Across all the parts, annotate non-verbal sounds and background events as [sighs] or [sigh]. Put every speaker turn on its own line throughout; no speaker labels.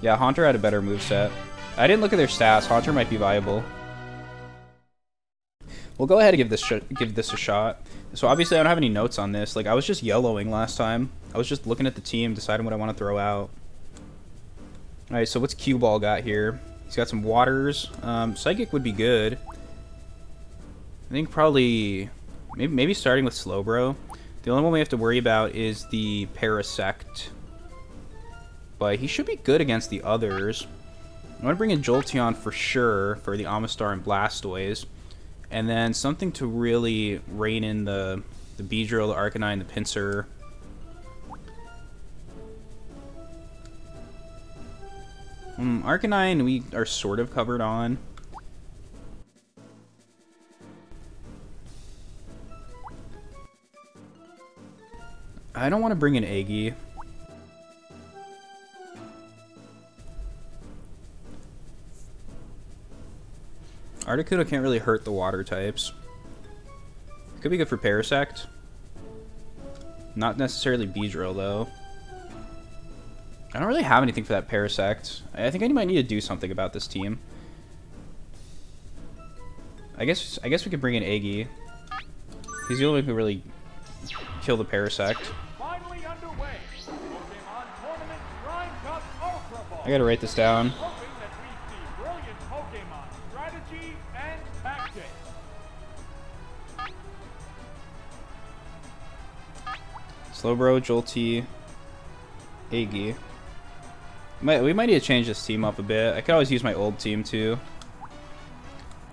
Yeah, Haunter had a better move set. I didn't look at their stats. Haunter might be viable. We'll go ahead and give this give this a shot. So obviously I don't have any notes on this. Like I was just yellowing last time. I was just looking at the team, deciding what I want to throw out. All right, so what's Cue Ball got here? He's got some waters. Um, Psychic would be good. I think probably maybe maybe starting with Slowbro. The only one we have to worry about is the Parasect. But he should be good against the others. I want to bring in Jolteon for sure for the Omastar and Blastoise. And then something to really rein in the, the Beedrill, the Arcanine, the Pinsir. Um, Arcanine we are sort of covered on. I don't want to bring in Aggie. Articuno can't really hurt the water types. Could be good for Parasect. Not necessarily Beedrill, though. I don't really have anything for that Parasect. I think I might need to do something about this team. I guess I guess we could bring in Aggie. He's the only one who can really kill the Parasect. I gotta write this down. Slowbro, Jolty, Aggie. Might, we might need to change this team up a bit. I could always use my old team too.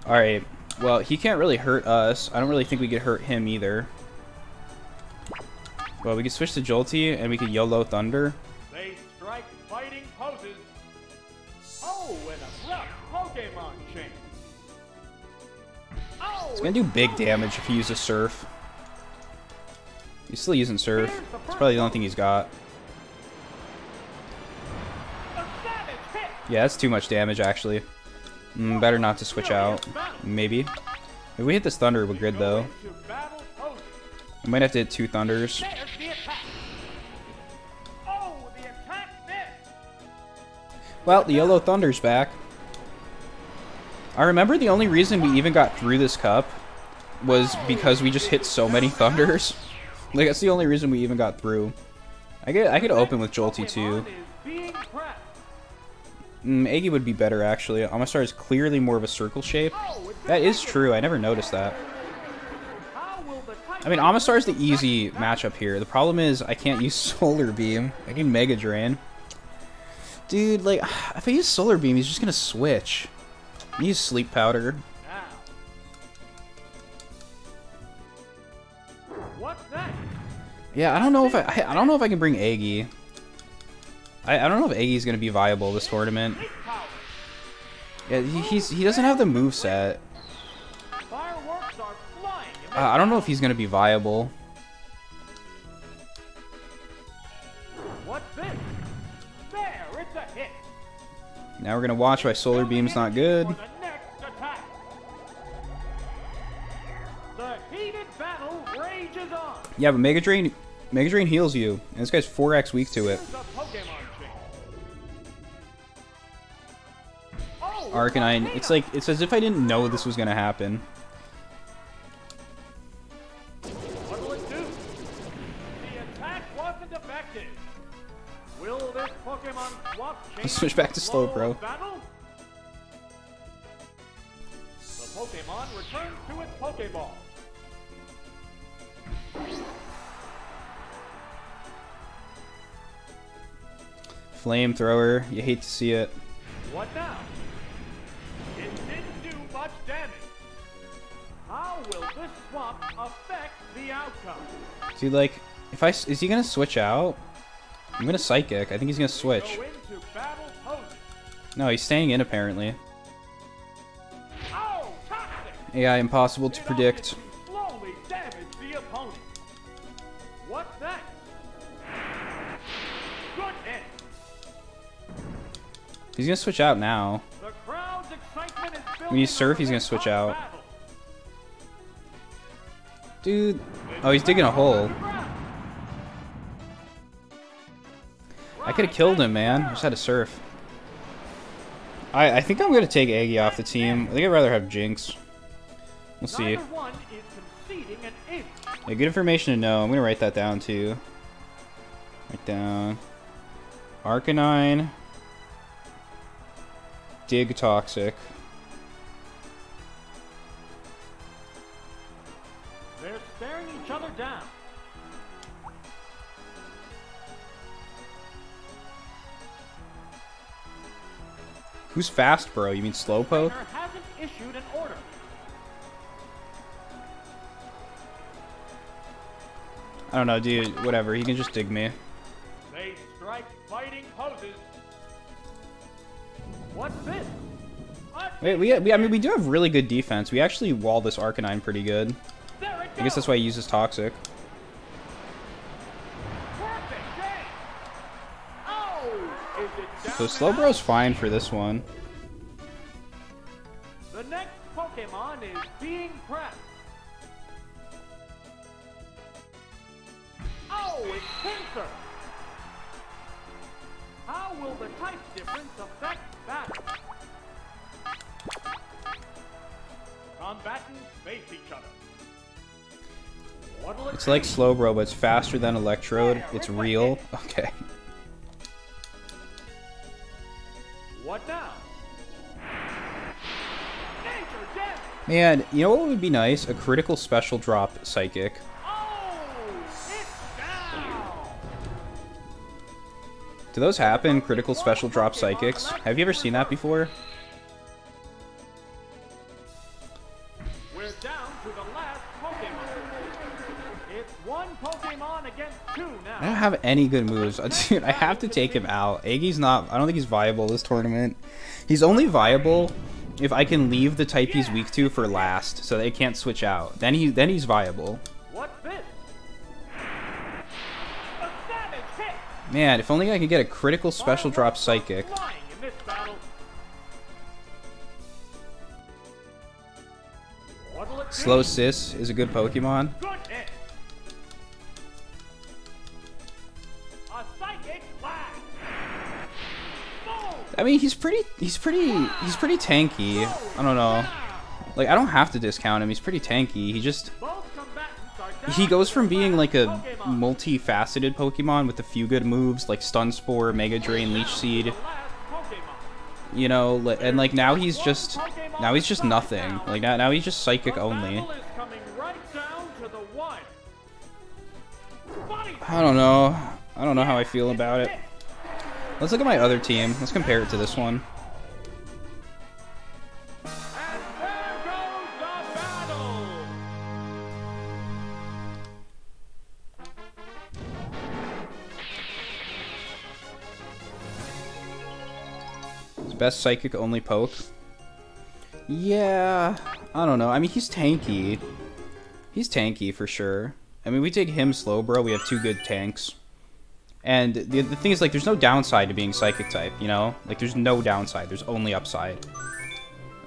Alright, well, he can't really hurt us. I don't really think we could hurt him either. Well, we could switch to Jolty and we could YOLO Thunder.
They strike fighting poses. Oh, and a rough Pokemon chain.
Oh, it's gonna do big damage if he uses Surf. He's still using Surf. It's probably the only thing he's got. Yeah, that's too much damage, actually. Mm, better not to switch out. Maybe. If we hit this Thunder with Grid, though. I might have to hit two Thunders. Well, the Yellow Thunder's back. I remember the only reason we even got through this cup was because we just hit so many Thunders. Like, that's the only reason we even got through. I get, I could open with Jolty, too. Mm, Aggie would be better, actually. Omastar is clearly more of a circle shape. That is true. I never noticed that. I mean, Omastar is the easy matchup here. The problem is I can't use [laughs] Solar Beam. I can Mega Drain. Dude, like, [sighs] if I use Solar Beam, he's just gonna switch. Use Sleep Powder. Yeah, I don't know if I, I, I don't know if I can bring Aggie. I, I don't know if Aggie's gonna be viable this tournament. Yeah, he, he's he doesn't have the move set. Uh, I don't know if he's gonna be viable. Now we're gonna watch why Solar Beam's not good. Yeah, but Mega Drain Mega Drain heals you, and this guy's 4x weak to it. Arcanine, it's like, it's as if I didn't know this was gonna happen. Let's [laughs] switch back to Slowbro.
The Pokemon returns to its Pokeball.
Flamethrower, you hate to see it.
What now? It didn't do much damage. How will this swap affect the outcome?
See, like, if I is he gonna switch out? I'm gonna psychic. I think he's gonna switch.
Go
no, he's staying in apparently.
Oh,
AI impossible to predict. He's gonna switch out now. When you surf, he's gonna switch out. Dude. Oh, he's digging a hole. I could have killed him, man. I just had to surf. I, I think I'm going to take Aggie off the team. I think I'd rather have Jynx. We'll see.
Neither one is conceding an inch.
Yeah, good information to know. I'm to write that down too. Write down. Arcanine. Dig Toxic.
They're staring each other down.
Who's fast, bro? You mean Slowpoke?
Trainer hasn't issued an order.
I don't know, dude. Whatever. He can just dig me.
They strike fighting poses. What's this?
Wait, we, we I mean, we do have really good defense. We actually wall this Arcanine pretty good. I guess that's why he uses Toxic.
Oh, is it down
So Slowbro's fine for this one.
The next Pokemon is being pressed. Oh, it's Pinsir. How will the type difference affect battle? Combatants face each other.
It's like? Slowbro, but it's faster than Electrode. It's real. Okay.
What now?
Man, you know what would be nice? A critical special drop Psychic. Do those happen? Critical special drop Psychics? Have you ever seen that before?
We're down to the last Pokemon. It's one Pokemon against two now.
I don't have any good moves. [laughs] Dude, I have to take him out. Aggie's not... I don't think he's viable this tournament. He's only viable if I can leave the type he's weak to for last, so they can't switch out. Then he then he's viable. Man, if only I could get a critical special drop Psychic. Slow Sis is a good Pokemon. I mean, he's pretty, he's pretty, he's pretty tanky. I don't know. Like, I don't have to discount him. He's pretty tanky. He just, he goes from being like a multifaceted Pokemon with a few good moves, like Stun Spore, Mega Drain, Leech Seed. You know, and like now he's just, now he's just nothing. Like now, now he's just Psychic only. I don't know. I don't know how I feel about it. Let's look at my other team. Let's compare it to this one. Best psychic only poke. Yeah, I don't know. I mean, he's tanky. He's tanky for sure. I mean, we take him slow, bro. We have two good tanks. And the, the thing is, like, there's no downside to being psychic type, you know? Like, there's no downside. There's only upside.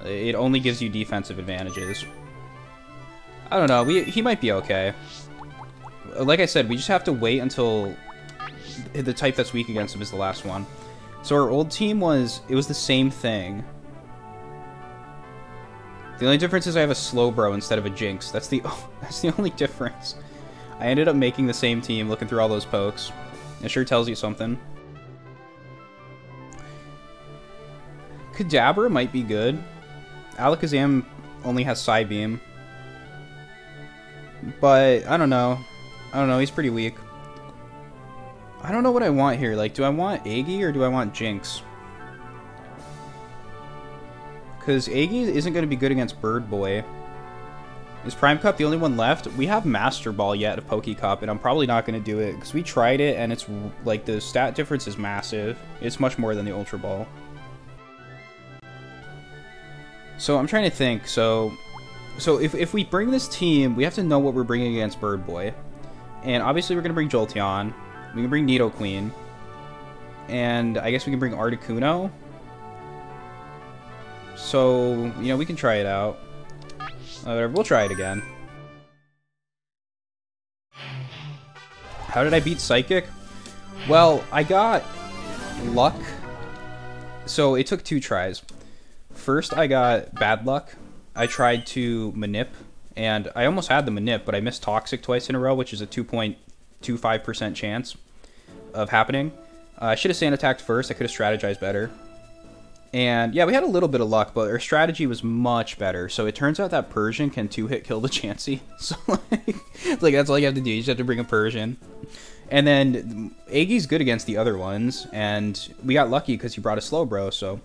It only gives you defensive advantages. I don't know. We, he might be okay. Like I said, we just have to wait until the type that's weak against him is the last one. So our old team was, it was the same thing. The only difference is I have a Slowbro instead of a Jynx. That's the [laughs] that's the only difference. I ended up making the same team looking through all those pokes. It sure tells you something. Kadabra might be good. Alakazam only has Psybeam. But, I don't know. I don't know, he's pretty weak. I don't know what I want here. Like, do I want Aggie or do I want Jynx? Because Aggie isn't going to be good against Bird Boy. Is Prime Cup the only one left? We have Master Ball yet of Poke Cup, and I'm probably not going to do it because we tried it, and it's like the stat difference is massive. It's much more than the Ultra Ball. So I'm trying to think. So, so if if we bring this team, we have to know what we're bringing against Bird Boy, and obviously we're going to bring Jolteon. We can bring Nidoqueen, and I guess we can bring Articuno. So you know we can try it out. Uh, we'll try it again. How did I beat Psychic? Well, I got luck. So it took two tries. first I got bad luck. I tried to manip, and I almost had the manip, but I missed toxic twice in a row, which is a 2.25% chance of happening. Uh, I should have sand attacked first. I could have strategized better. And yeah, we had a little bit of luck, but our strategy was much better. So it turns out that Persian can two hit kill the Chansey. [laughs] So like, like that's all you have to do. You just have to bring a Persian. And then Aggi's good against the other ones, and we got lucky because he brought a Slowbro. So,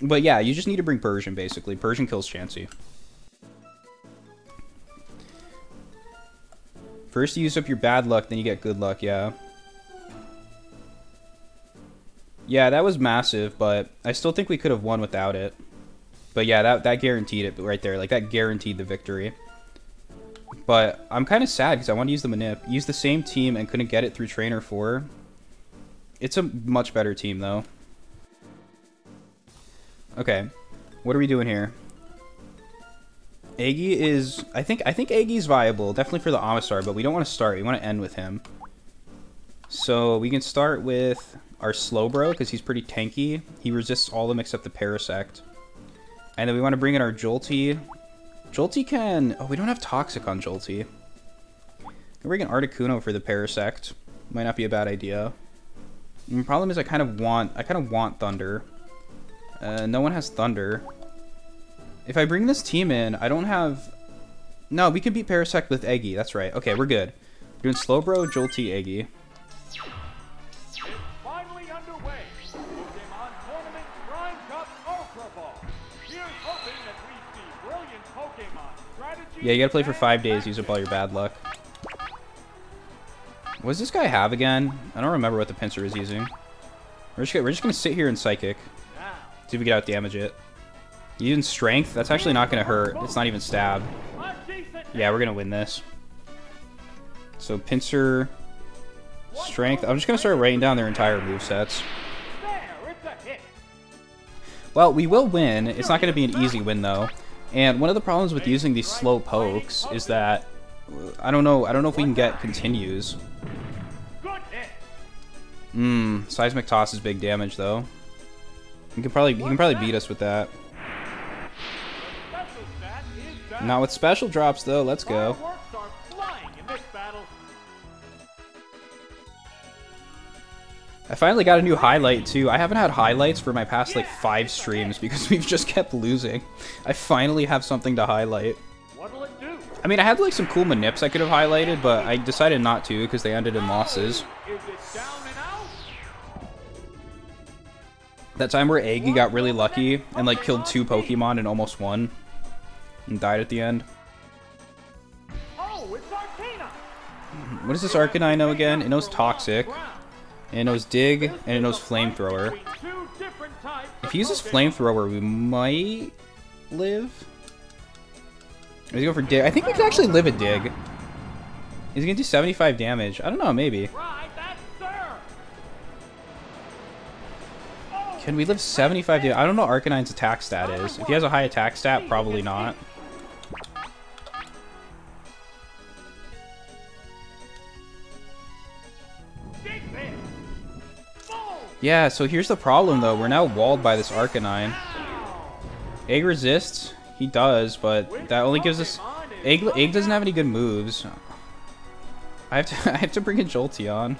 but yeah, you just need to bring Persian basically. Persian kills Chansey. First you use up your bad luck, then you get good luck. Yeah. Yeah, that was massive, but I still think we could have won without it. But yeah, that, that guaranteed it right there. Like, that guaranteed the victory. But I'm kind of sad because I want to use the Manip. Use the same team and couldn't get it through Trainer 4. It's a much better team, though. Okay. What are we doing here? Aggie is... I think I think Aggie's viable. Definitely for the Omastar, but we don't want to start. We want to end with him. So we can start with our Slowbro, because he's pretty tanky. He resists all of them except the Parasect. And then we want to bring in our Jolty. Jolty can... Oh, we don't have Toxic on Jolty. Can bring in Articuno for the Parasect. Might not be a bad idea. the problem is I kind of want... I kind of want Thunder. Uh, no one has Thunder. If I bring this team in, I don't have... No, we can beat Parasect with Eggy. That's right. Okay, we're good. We're doing Slowbro, Jolty, Eggy. Yeah, you gotta play for five days, use up all your bad luck. What does this guy have again? I don't remember what the Pinsir is using. We're just, we're just gonna sit here and Psychic. See if we get out damage it. Using Strength? That's actually not gonna hurt. It's not even Stab. Yeah, we're gonna win this. So Pinsir... Strength. I'm just gonna start writing down their entire move sets. Well, we will win. It's not gonna be an easy win, though. And one of the problems with using these slow pokes is that I don't know. I don't know if we can get continues. Mmm. Seismic toss is big damage though. He can probably he can probably beat us with that. Not with special drops though. Let's go. I finally got a new highlight too. I haven't had highlights for my past like five streams because [laughs] we've just kept losing. I finally have something to highlight. What'll it do? I mean, I had like some cool manips I could have highlighted, but I decided not to because they ended in losses. That time where Aggie got really lucky and like killed two Pokemon and almost won. And died at the end. Oh, hmm, what is this Arcanine know again? It knows Toxic. And it knows Dig, and it knows Flamethrower. If he uses Flamethrower, we might live. He's going for Dig. I think we can actually live a Dig. He's gonna do 75 damage. I don't know, maybe. Can we live 75 damage? I don't know Arcanine's attack stat is. If he has a high attack stat, probably not. Yeah, so here's the problem, though. We're now walled by this Arcanine. Egg resists. He does, but that only gives us... Egg, Egg doesn't have any good moves. I have to [laughs] I have to bring a Jolteon.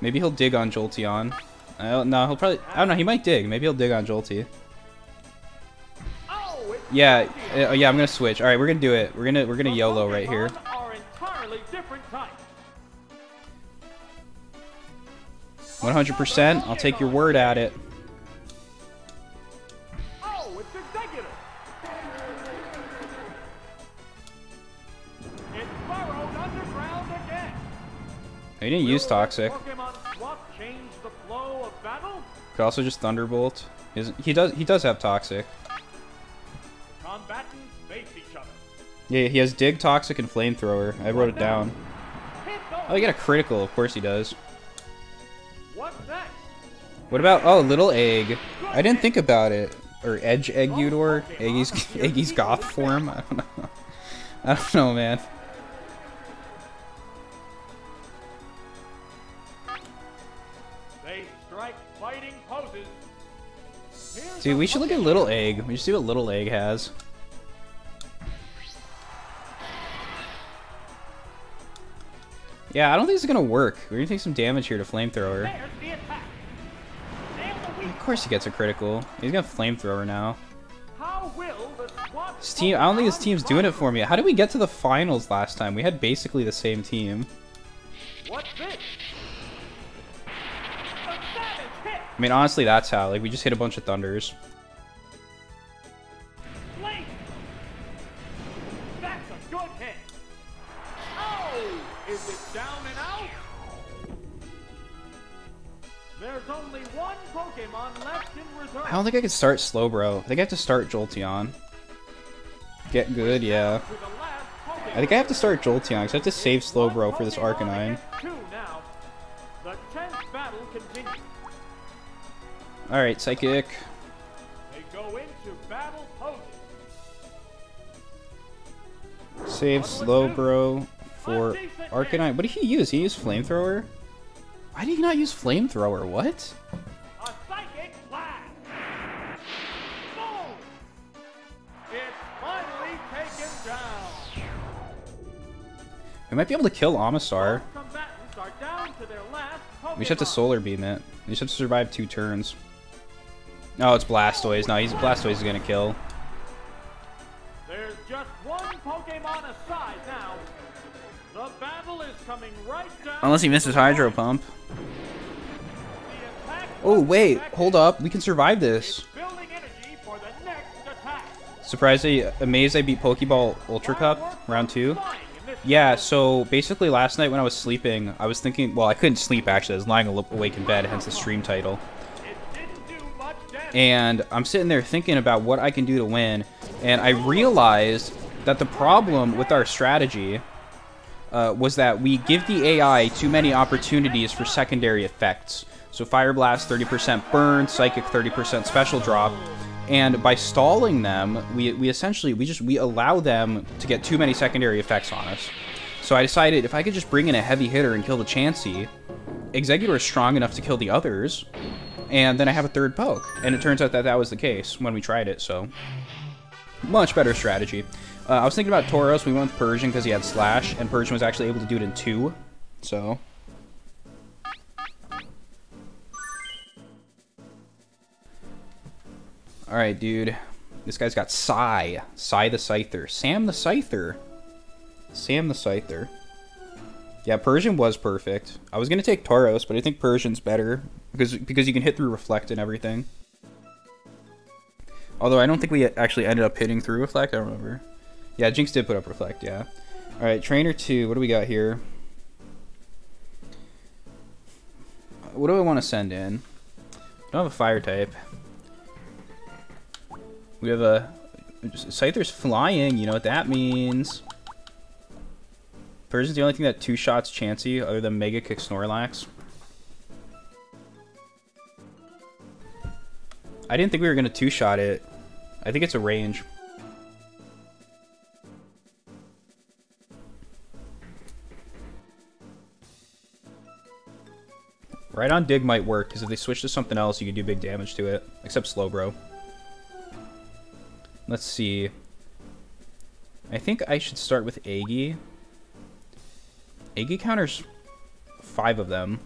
Maybe he'll dig on Jolteon. Uh, no, he'll probably... I don't know, he might dig. Maybe he'll dig on Jolty. Yeah, uh, yeah, I'm gonna switch. All right, we're gonna do it. We're gonna we're gonna YOLO right here. 100%. I'll take your word at it. Oh, he didn't use Toxic. Could also just Thunderbolt. He does he does have Toxic. Yeah, he has Dig, Toxic, and Flamethrower. I wrote it down. Oh, he got a critical. Of course he does. What about, oh, Little Egg. I didn't think about it. Or Exeggutor. Eggy's, [laughs] Eggy's goth form. I don't know. [laughs] I don't know, man. Dude, we should look at Little Egg. We should see what Little Egg has. Yeah, I don't think this is gonna work. We're gonna take some damage here to Flamethrower. Of course he gets a critical. He's got Flamethrower now.
How will the SWAT
His team, I don't think his team's doing it for me. How did we get to the finals last time? We had basically the same team.
What's this? A savage hit!
I mean, honestly, that's how. Like, we just hit a bunch of Thunders.
Late! That's a good hit! Oh!
I don't think I could start Slowbro. I think I have to start Jolteon. Get good, yeah. I think I have to start Jolteon because I have to save Slowbro for this Arcanine. Alright, Psychic. Save Slowbro for Arcanine. What did he use? He used Flamethrower? Why did he not use Flamethrower? What? We might be able to kill Omastar.
Both combatants are down to their last Pokemon.
We just have to Solar Beam it. We just have to survive two turns. Oh, it's Blastoise. No, he's Blastoise is gonna kill.
There's just one Pokemon aside now. The battle is coming right down.
Unless he misses
the
Hydro. Pump. Oh, wait. Hold up. We can survive this.
It's building for the next attack.
Surprised I, amazed I beat Pokeball Ultra Cup round two. Yeah, so basically last night when I was sleeping, I was thinking, well, I couldn't sleep actually. I was lying awake in bed, hence the stream title. And I'm sitting there thinking about what I can do to win, and I realized that the problem with our strategy uh, was that we give the AI too many opportunities for secondary effects. So Fire Blast 30% burn, Psychic 30% special drop, and by stalling them, we, we essentially we just we allow them to get too many secondary effects on us. So I decided if I could just bring in a heavy hitter and kill the Chansey, Exeggutor is strong enough to kill the others, and then I have a third poke. And it turns out that that was the case when we tried it, so much better strategy. Uh, I was thinking about Tauros. We went with Persian because he had Slash, and Persian was actually able to do it in two. So. Alright, dude. This guy's got Psy. Psy the Scyther. Sam the Scyther. Sam the Scyther. Yeah, Persian was perfect. I was gonna take Tauros, but I think Persian's better because because you can hit through Reflect and everything. Although I don't think we actually ended up hitting through Reflect. I don't remember. Yeah, Jynx did put up Reflect. Yeah. All right, Trainer two. What do we got here? What do I want to send in? I don't have a Fire type. We have a Scyther's flying. You know what that means. Persian's the only thing that two shots Chansey other than Mega Kick Snorlax. I didn't think we were gonna two shot it. I think it's a range. Right on dig might work, because if they switch to something else, you can do big damage to it. Except Slowbro. Let's see. I think I should start with Aggie. Aggie counters five of them.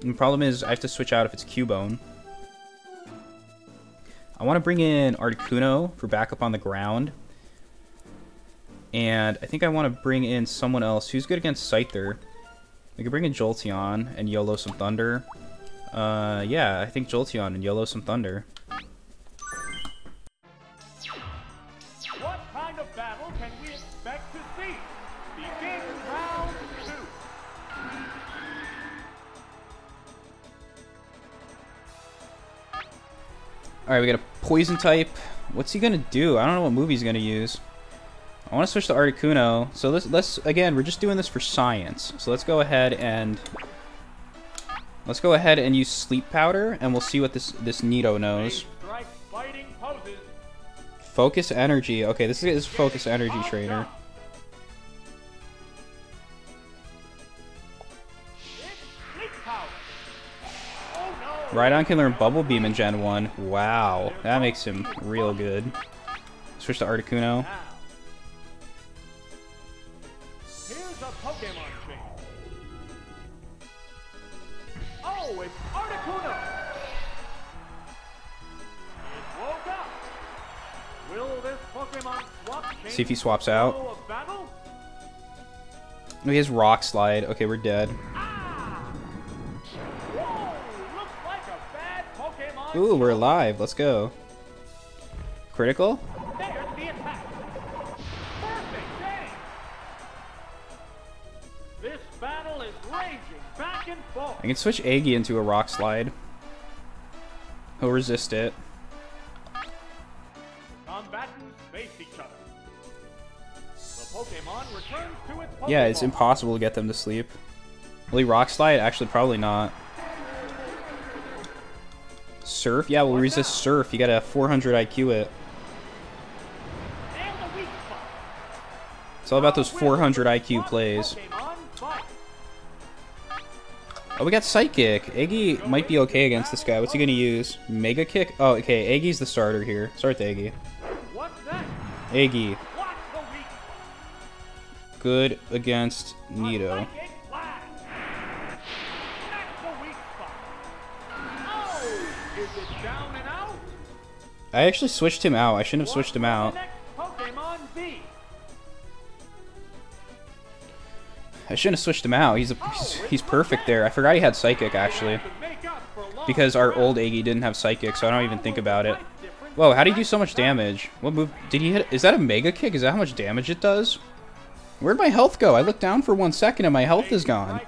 And the problem is I have to switch out if it's Cubone. I want to bring in Articuno for backup on the ground. And I think I want to bring in someone else who's good against Scyther. We could bring in Jolteon and YOLO some Thunder. Uh, yeah, I think Jolteon and YOLO some Thunder. Alright, we got a Poison type. What's he gonna do? I don't know what move he's gonna use. I want to switch to Articuno. So let's, let's, again, we're just doing this for science. So let's go ahead and... Let's go ahead and use Sleep Powder, and we'll see what this, this Nido knows.
Strike fighting poses.
Focus Energy. Okay, this is Focus Energy Trainer. Rhydon can learn Bubble Beam in Gen 1. Wow. That makes him real good. Switch to Articuno.
Here's a Pokemon chain. Oh, it's Articuno. It woke up. Will this Pokemon
See if he swaps out.
flow of battle?
Oh, he has Rock Slide. Okay, we're dead. Ooh, we're alive. Let's go. Critical? I can switch Aggie into a Rock Slide. He'll resist it. Yeah, it's impossible to get them to sleep. Will he Rock Slide? Actually, probably not. Surf? Yeah, we'll resist Surf. You got a 400 IQ it. It's all about those 400 IQ plays. Oh, we got Psychic. Aggie might be okay against this guy. What's he gonna use? Mega Kick? Oh, okay. Aggie's the starter here. Start with Aggie.
What's that?
Aggie.
The weak spot?
Good against Nido. I actually switched him out. I shouldn't have switched him out. I shouldn't have switched him out. He's a, he's, he's perfect there. I forgot he had Psychic actually. Because our old Aggie didn't have Psychic, so I don't even think about it. Whoa, how did he do so much damage? What move did he hit? Is that a Mega Kick? Is that how much damage it does? Where'd my health go? I looked down for one second and my health is gone.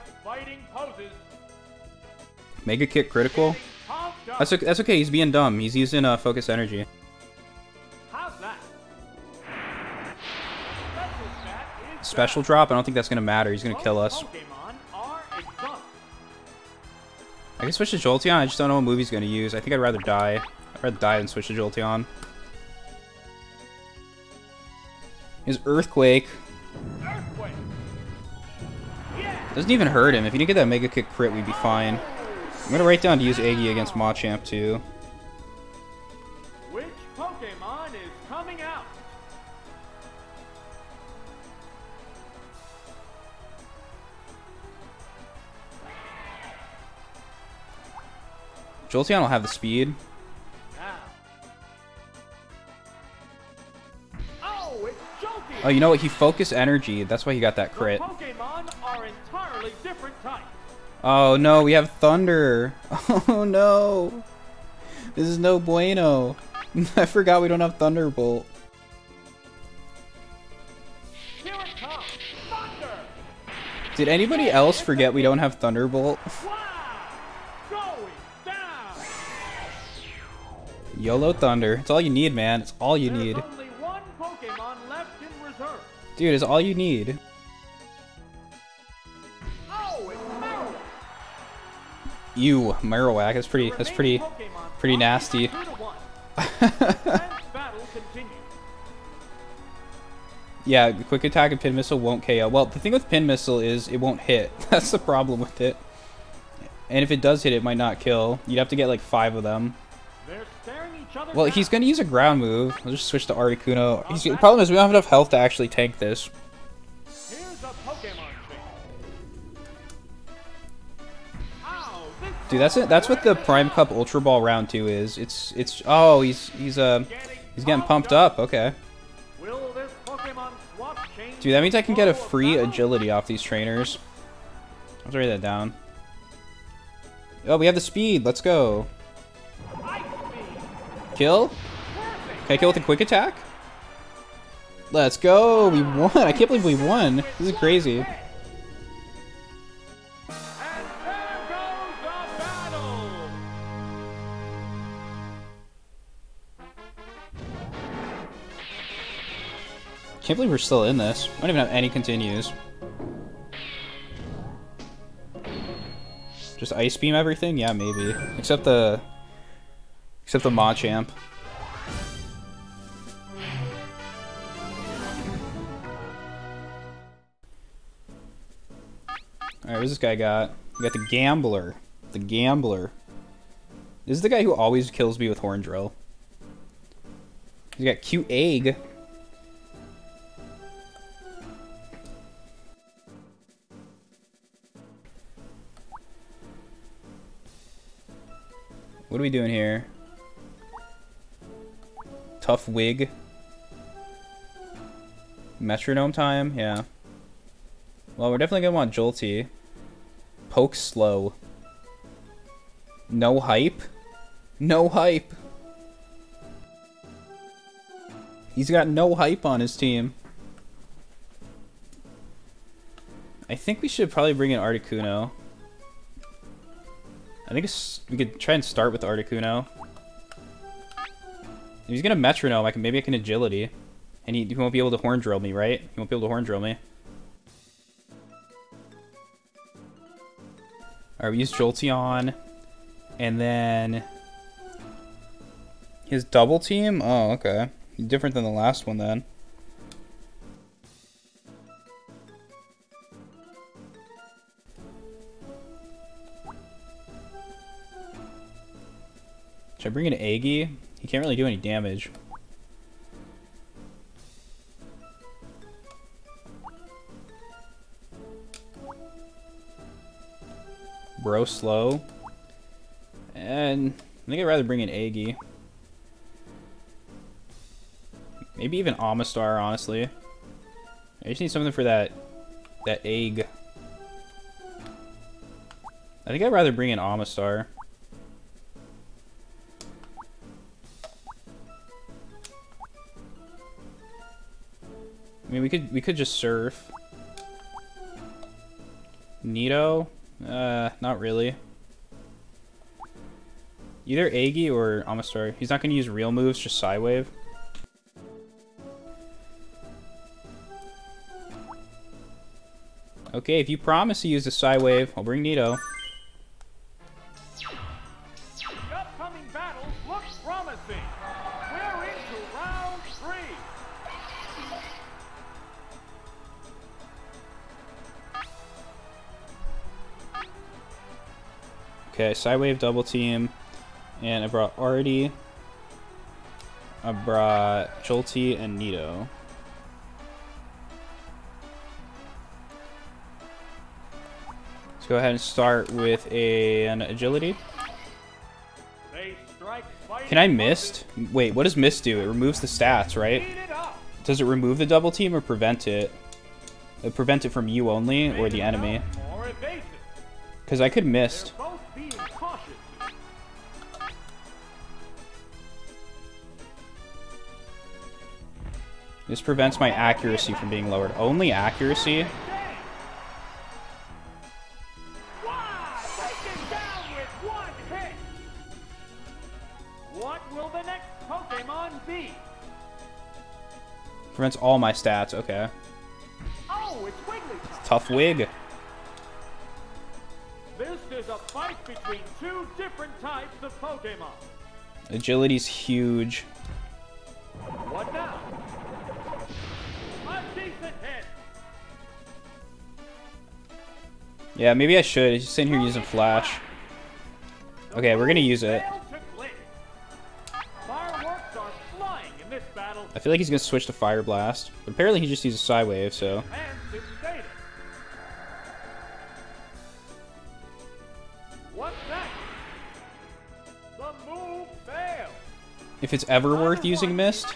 Mega Kick critical? That's okay, that's okay. He's being dumb. He's using uh, Focus Energy.
Special stat is
Special
down.
drop? I don't think that's gonna matter. He's gonna kill us.
Pokemon are exhausted.
I can switch to Jolteon. I just don't know what move he's gonna use. I think I'd rather die. I'd rather die than switch to Jolteon. His Earthquake
Earthquake. Yeah.
doesn't even hurt him. If he didn't get that Mega Kick crit, we'd be fine. I'm gonna write down to use Aggie against Machamp too.
Which Pokemon is coming out?
Jolteon will have the speed.
Oh.
Oh, you know what? He focused energy. That's why he got that crit. Oh no, we have Thunder. [laughs] Oh no. This is no bueno. [laughs] I forgot we don't have Thunderbolt.
Here it comes. Thunder.
Did anybody else forget we don't have Thunderbolt?
Wow. Going down.
YOLO Thunder. It's all you need, man. It's all you
There's
need.
only one Pokemon left in reserve.
Dude, it's all you need. Ew, Marowak. That's pretty, that's pretty, pretty nasty.
two to one. Tense battle continues. [laughs]
Yeah, quick attack and pin missile won't KO. Well, the thing with pin missile is it won't hit. [laughs] That's the problem with it. And if it does hit, it might not kill. You'd have to get like five of them.
They're staring each other
Well,
down.
he's gonna use a ground move. I'll just switch to Articuno. He's, the problem is we don't have enough health to actually tank this. Dude, that's it. That's what the Prime Cup Ultra Ball round two is. It's it's. Oh, he's he's uh he's getting pumped up. Okay, dude, that means I can get a free agility off these trainers. Let's write that down. Oh, we have the speed. Let's go. Kill. Can I kill with a quick attack? Let's go. We won. I can't believe we won. This is crazy. Can't believe we're still in this. I don't even have any continues. Just ice beam everything? Yeah, maybe. Except the except the Machamp. Alright, what's this guy got? We got the Gambler. The Gambler. This is the guy who always kills me with Horn Drill. He's got cute egg. What are we doing here? Tough wig. Metronome time? Yeah. Well, we're definitely gonna want Jolty. Poke slow. No hype? No hype. He's got no hype on his team. I think we should probably bring in Articuno. I think we could try and start with Articuno. If he's gonna metronome, I can maybe I can agility. And he, he won't be able to horn drill me, right? He won't be able to horn drill me. Alright, we use Jolteon. And then... His double team? Oh, okay. Different than the last one then. Should I bring in Aggie? He can't really do any damage. Bro slow. And I think I'd rather bring in Aggie. Maybe even Omastar, honestly. I just need something for that that egg. I think I'd rather bring in Omastar. I mean, we could we could just surf. Nido? Uh, not really. Either Aggie or Omastar. He's not going to use real moves, just Psywave. Okay, if you promise to use the Psywave, I'll bring Nido. Okay, Psywave double team. And I brought Artie. I brought Jolty and Nido. Let's go ahead and start with a, an agility. Can I mist? Wait, what does mist do? It removes the stats, right? Does it remove the double team or prevent it? it prevent it from you only or the enemy? Because I could mist. This prevents my accuracy from being lowered. Only accuracy? Prevents all my stats, okay. Oh, it's Tough wig.
This is a fight between two different types of Pokemon.
Agility's huge.
What now?
Yeah, maybe I should. He's sitting here using flash. Okay, we're gonna use it. I feel like he's gonna switch to Fire Blast. But apparently he just uses Psywave, so. If it's ever worth using Mist.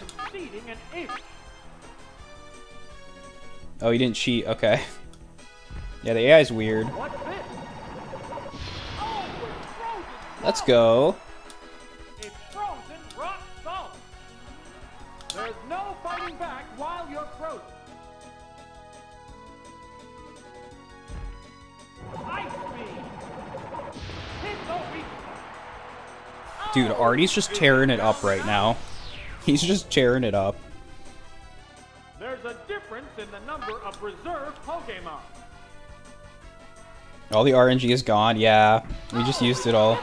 Oh, he didn't cheat. Okay. [laughs] Yeah, the AI is weird. Let's go.
There's no fighting back while you're frozen.
Dude, oh, Artie's just tearing it up right now. [laughs] He's just tearing it up.
There's a difference in the number of reserve Pokemon.
All the RNG is gone. Yeah, we just used it all.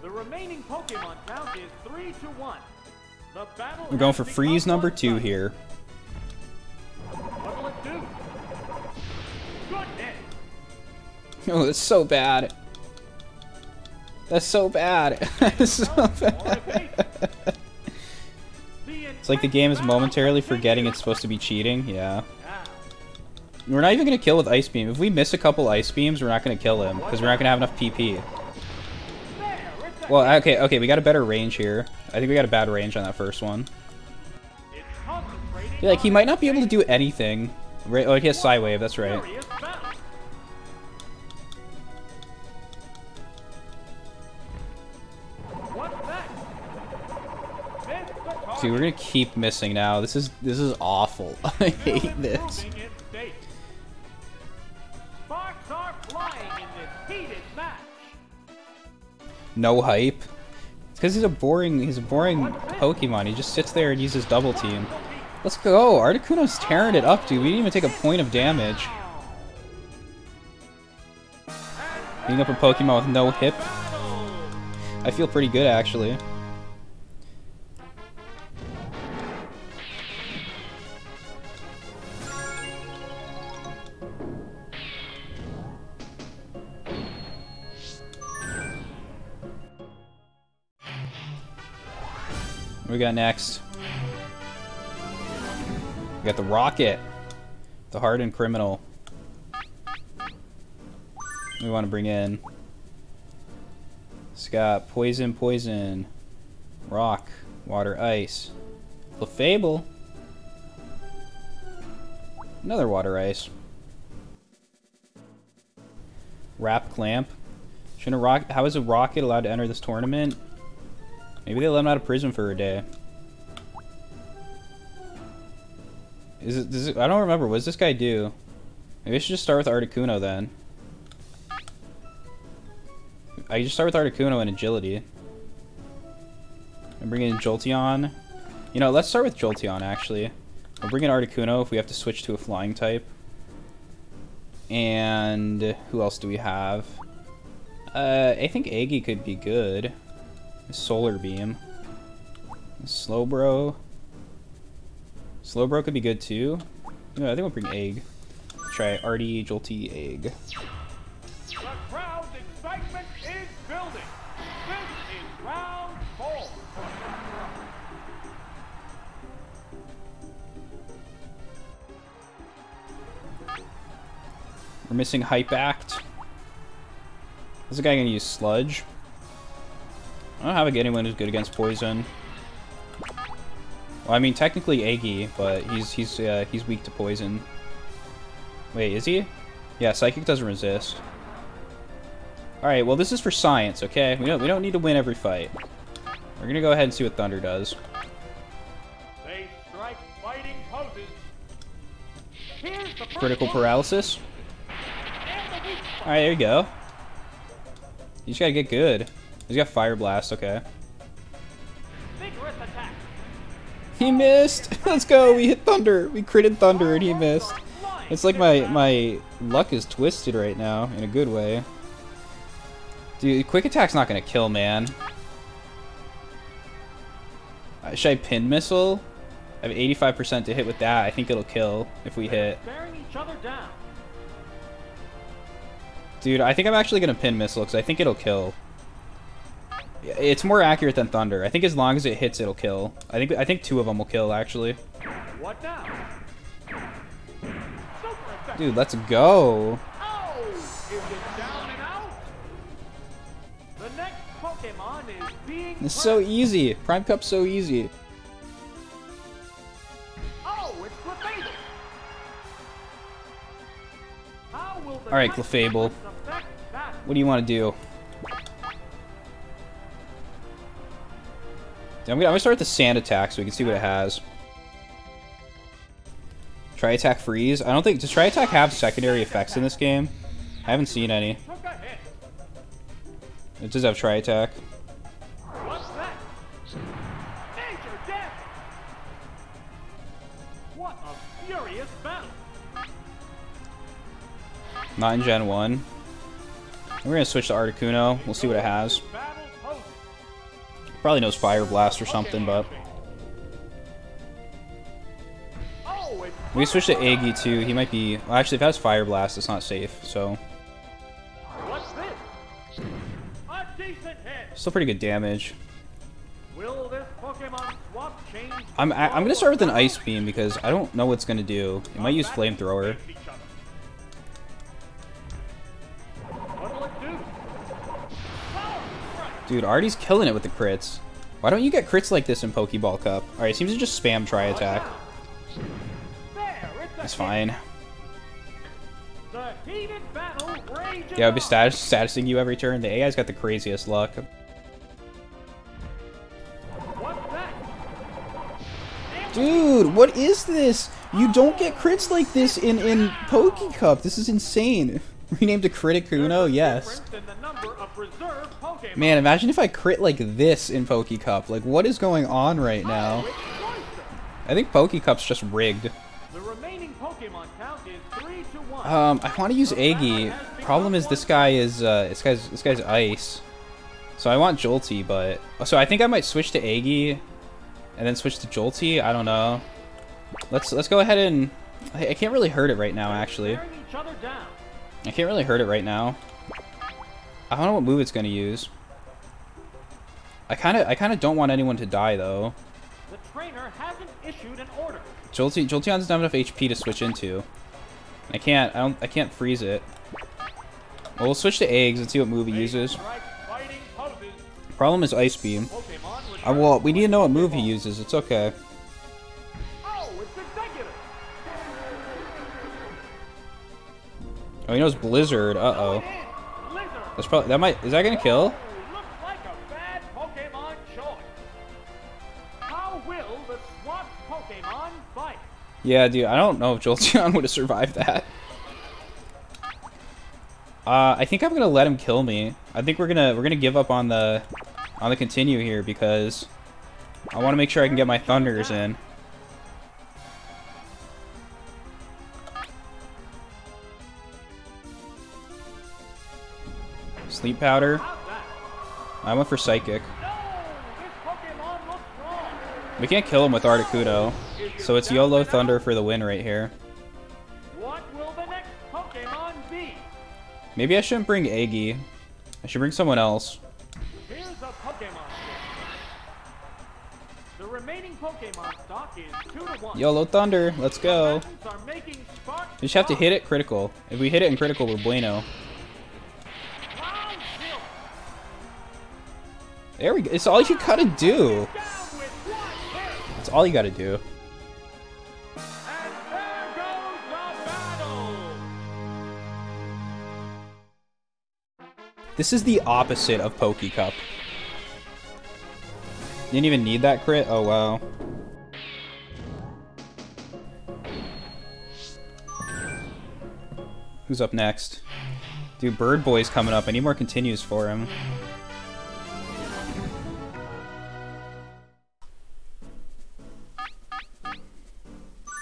The remaining Pokemon count is three to one. The battle
We're going for freeze number two here.
What'll it do? Goodness. [laughs]
Oh, that's so bad. That's so bad. [laughs] That's so bad. [laughs] It's like the game is momentarily forgetting it's supposed to be cheating. Yeah. We're not even going to kill with Ice Beam. If we miss a couple Ice Beams, we're not going to kill him, because we're not going to have enough PP. Well, okay, okay, we got a better range here. I think we got a bad range on that first one. Yeah, like, he might not be able to do anything. Right, oh, he has Psywave, that's right. Dude, we're gonna keep missing now. This is this is awful. [laughs] I hate this. No hype. It's because he's a boring he's a boring Pokemon. He just sits there and uses double team. Let's go. Articuno's tearing it up, dude. We didn't even take a point of damage. Being up a Pokemon with no hip. I feel pretty good actually. We got next? We got the Rocket. The Hardened Criminal. We want to bring in. It's got Poison, Poison. Rock. Water, Ice. Clefable. Another Water, Ice. Wrap Clamp. Shouldn't a rock how is a rocket allowed to enter this tournament? Maybe they let him out of prison for a day. Is it, it, I don't remember. What does this guy do? Maybe I should just start with Articuno then. I just start with Articuno and Agility. And bring in Jolteon. You know, let's start with Jolteon, actually. We'll bring in Articuno if we have to switch to a flying type. And who else do we have? Uh, I think Aggie could be good. Solar Beam. Slowbro. Slowbro could be good too. Yeah, I think we'll bring Egg. Try Artie, Jolty, Egg.
The crowd's excitement is building. This is round four.
We're missing Hype Act. Is the guy gonna use Sludge? I don't have anyone who's good against Poison. Well, I mean, technically Aggie, but he's he's uh, he's weak to Poison. Wait, is he? Yeah, Psychic doesn't resist. All right, well, this is for science, okay? We don't we don't need to win every fight. We're gonna go ahead and see what Thunder does.
They strike fighting poses. The
Critical paralysis.
and the weak spot.
All right, there you go. You just gotta get good. He's got Fire Blast, okay. He missed. [laughs] Let's go. We hit Thunder. We critted Thunder and he missed. It's like my my luck is twisted right now in a good way. Dude, quick attack's not gonna kill, man. Uh, should I pin missile? I have 85% to hit with that. I think it'll kill if we hit.
Staring each other down.
Dude, I think I'm actually gonna pin missile because I think it'll kill. It's more accurate than thunder. I think as long as it hits, it'll kill. I think I think two of them will kill actually.
What now?
Dude, let's go.
Oh! Is it down and out? The next Pokemon is being.
It's so easy. Prime Cup's so easy.
Oh, it's Clefable. How will the
All right,
next
Clefable.
sequence affect that?
What do you want to do? I'm gonna, I'm gonna start with the sand attack so we can see what it has. Tri attack freeze. I don't think does tri attack have secondary effects in this game? I haven't seen any.
Took a hit.
It does have tri attack.
What's that? What a furious battle.
Not in Gen 1. We're gonna switch to Articuno. We'll see what it has. Probably knows Fire Blast or something, but we switch to Aggie too. He might be. Well, actually, if it has Fire Blast, it's not safe. So
What's this? A decent hit.
Still pretty good damage.
Will this Pokemon swap change?
I'm I, I'm gonna start with an ice beam because I don't know what's gonna do. It might use flamethrower. Dude, Artie's killing it with the crits. Why don't you get crits like this in Pokeball Cup? Alright, seems to just spam tri attack. That's fine. Yeah, I'll be status statusing you every turn. The AI's got the craziest luck. Dude, what is this? You don't get crits like this in, in Poke Cup. This is insane. [laughs] Renamed to Criticuno? Yes.
The number of reserve
Man, imagine if I crit like this in Poke Cup. Like, what is going on right now?
Oh.
I think Poke Cup's just rigged.
The remaining Pokemon count is three to one.
Um, I want to use Aggie. Problem is this guy is uh, this guy's this guy's ice. So I want Jolty, but so I think I might switch to Aggie, and then switch to Jolty. I don't know. Let's let's go ahead and I, I can't really hurt it right now. Actually, I can't really hurt it right now. I don't know what move it's gonna use. I kind of I kind of don't want anyone to die though.
The trainer hasn't issued an order.
Jolteon doesn't have enough HP to switch into. I can't I don't I can't freeze it. Well, we'll switch to eggs and see what move he uses.
Strike fighting poses.
Problem is Ice Beam. Uh, well, we need to know what move he uses. It's okay.
Oh,
he knows Blizzard. Uh oh.
Going. Lizard.
That's probably that might. Is that kill?
Swamp Pokemon fight?
Yeah, dude. I don't know if Jolteon [laughs] would have survived that. Uh, I think I'm gonna let him kill me. I think we're gonna we're gonna give up on the on the continue here because I want to make sure I can get my thunders in. Sleep powder. I went for psychic.
No, this Pokemon looks wrong.
We can't kill him with Articuno, so it's YOLO Thunder for the win right here.
What will the next Pokemon be?
Maybe I shouldn't bring Aggie. I should bring someone else.
Here's a Pokemon. The remaining Pokemon stock is two to one.
YOLO Thunder, let's go.
Combatants are making sparks
We just have to hit it critical. If we hit it in critical, we're bueno. There we go. It's all you gotta do. It's all you gotta do. This is the opposite of Poke Cup. Didn't even need that crit? Oh, wow. Who's up next? Dude, Bird Boy's coming up. I need more continues for him.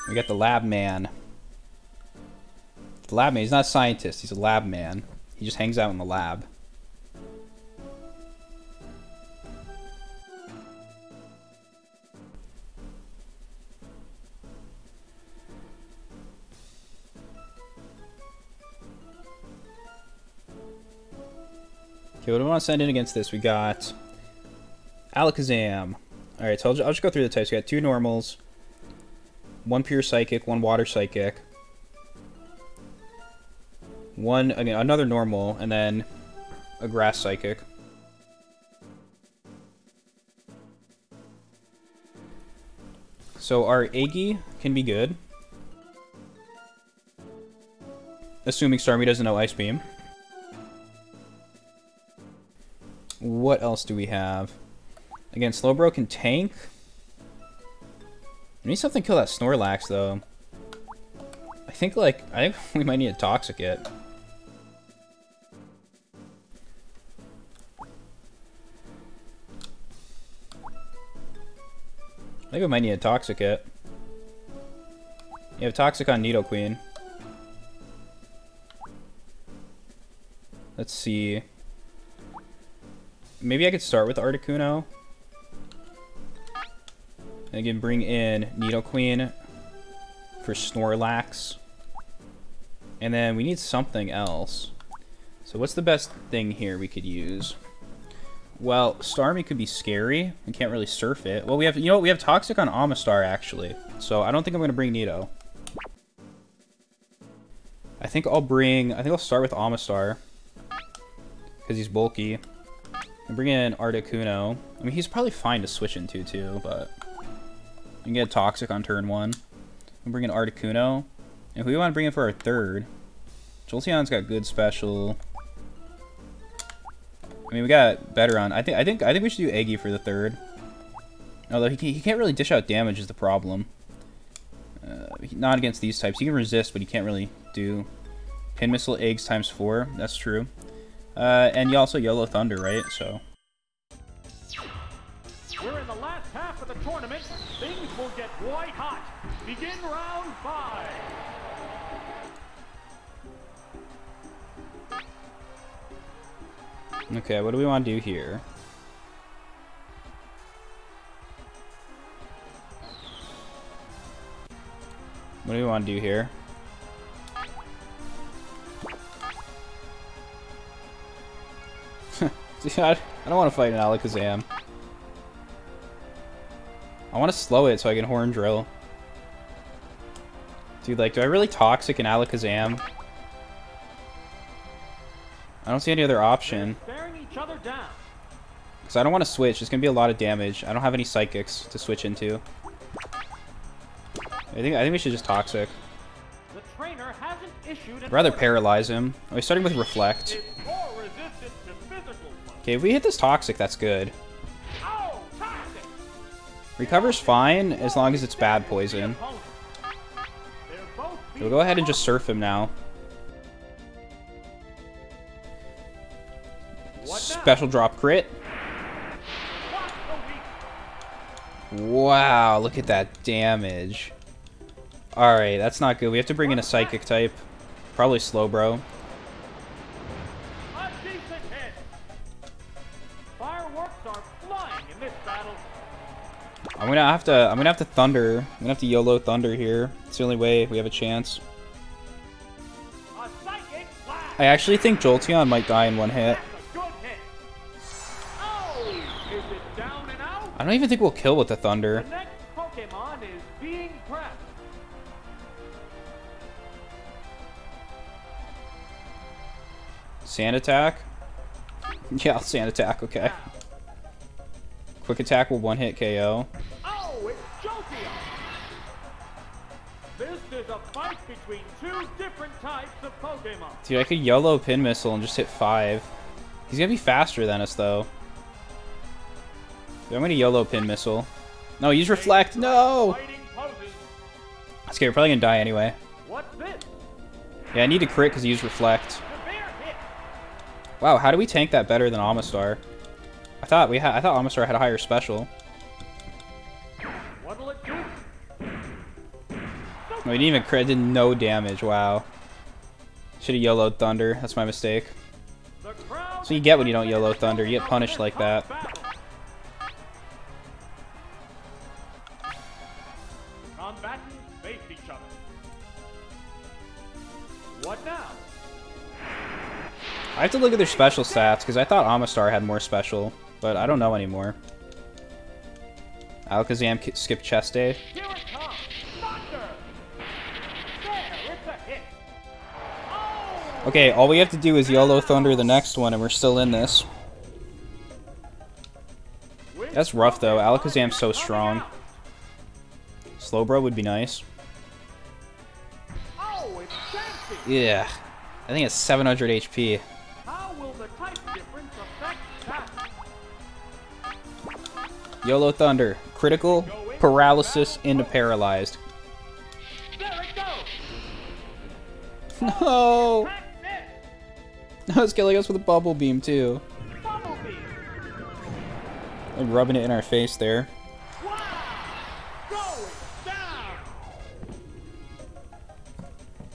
We got the lab man. The lab man, he's not a scientist, he's a lab man. He just hangs out in the lab. Okay, what do we want to send in against this? We got Alakazam. Alright, so I'll, I'll just go through the types. We got two normals, one pure psychic, one water psychic, one again another normal, and then a grass psychic. So our Aggie can be good. Assuming Starmie doesn't know Ice Beam. What else do we have? Again, Slowbro can tank. We need something to kill that Snorlax, though. I think, like, I think [laughs] we might need a Toxicate. I think we might need a Toxicate. You have Toxic on Nidoqueen. Let's see. Maybe I could start with Articuno. And again, bring in Nidoqueen for Snorlax. And then we need something else. So what's the best thing here we could use? Well, Starmie could be scary. We can't really surf it. Well, we have, you know? We have Toxic on Omastar, actually. So I don't think I'm going to bring Nido. I think I'll bring... I think I'll start with Omastar. Because he's bulky. And bring in Articuno. I mean, he's probably fine to switch into, too, but... Can get Toxic on turn one. And bring in Articuno. If we want to bring in for our third? Jolteon's got good special. I mean, we got better on. I think I think I think we should do Eggy for the third. Although he, he can't really dish out damage is the problem. Uh, not against these types. He can resist, but he can't really do pin missile eggs times four. That's true. Uh, and you also yellow thunder, right? So.
Begin round five.
Okay, what do we want to do here? What do we want to do here? [laughs] I don't want to fight an Alakazam. I want to slow it so I can Horn Drill. Dude, like, do I really Toxic an Alakazam? I don't see any other option.
Staring each other down.
Because I don't want to switch. It's going to be a lot of damage. I don't have any Psychics to switch into. I think I think we should just Toxic.
The trainer hasn't issued
I'd rather paralyze him. Are we starting with Reflect?
It's more resistant to physical blows.
Okay, if we hit this Toxic, that's good.
Oh!
Recover's fine as long as it's bad poison. We'll go ahead and just surf him now. Special drop crit.
What the weak
Wow, look at that damage. Alright, that's not good. We have to bring in a Psychic type. Probably Slowbro.
A decent hit. Fireworks are flying in this battle.
I'm gonna have to I'm gonna have to Thunder. I'm gonna have to YOLO Thunder here. It's the only way we have a chance.
A psychic blast.
I actually think Jolteon might die in one hit.
That's a good hit. Oh, is it down and out?
I don't even think we'll kill with the Thunder.
The next Pokemon is being prepped.
Sand attack? [laughs] Yeah, sand attack, okay. Quick attack will one hit KO.
Between two different types of Pokemon.
Dude, I could YOLO pin missile and just hit five. He's gonna be faster than us though. Dude, I'm gonna YOLO pin missile. No, use reflect. No.
Poses.
Okay, we're probably gonna die anyway. Yeah, I need to crit because he used reflect. Wow, how do we tank that better than Omastar? I thought we had. I thought Omastar had a higher special. No, he didn't even crit. Did no damage. Wow. Should have YOLO'd Thunder. That's my mistake. So you get when you don't YOLO Thunder. You get punished like that.
Combatants face each other. What now?
I have to look at their special stats because I thought Omastar had more special, but I don't know anymore. Alakazam ki- skip chest day. Okay, all we have to do is YOLO Thunder the next one, and we're still in this. That's rough, though. Alakazam's so strong. Slowbro would be nice. Yeah. I think it's 700 HP. YOLO Thunder. Critical, paralysis, into paralyzed. [laughs] No! No, it's killing us with a bubble beam, too.
Bumblebee.
Like rubbing it in our face there.
Wow. Going down.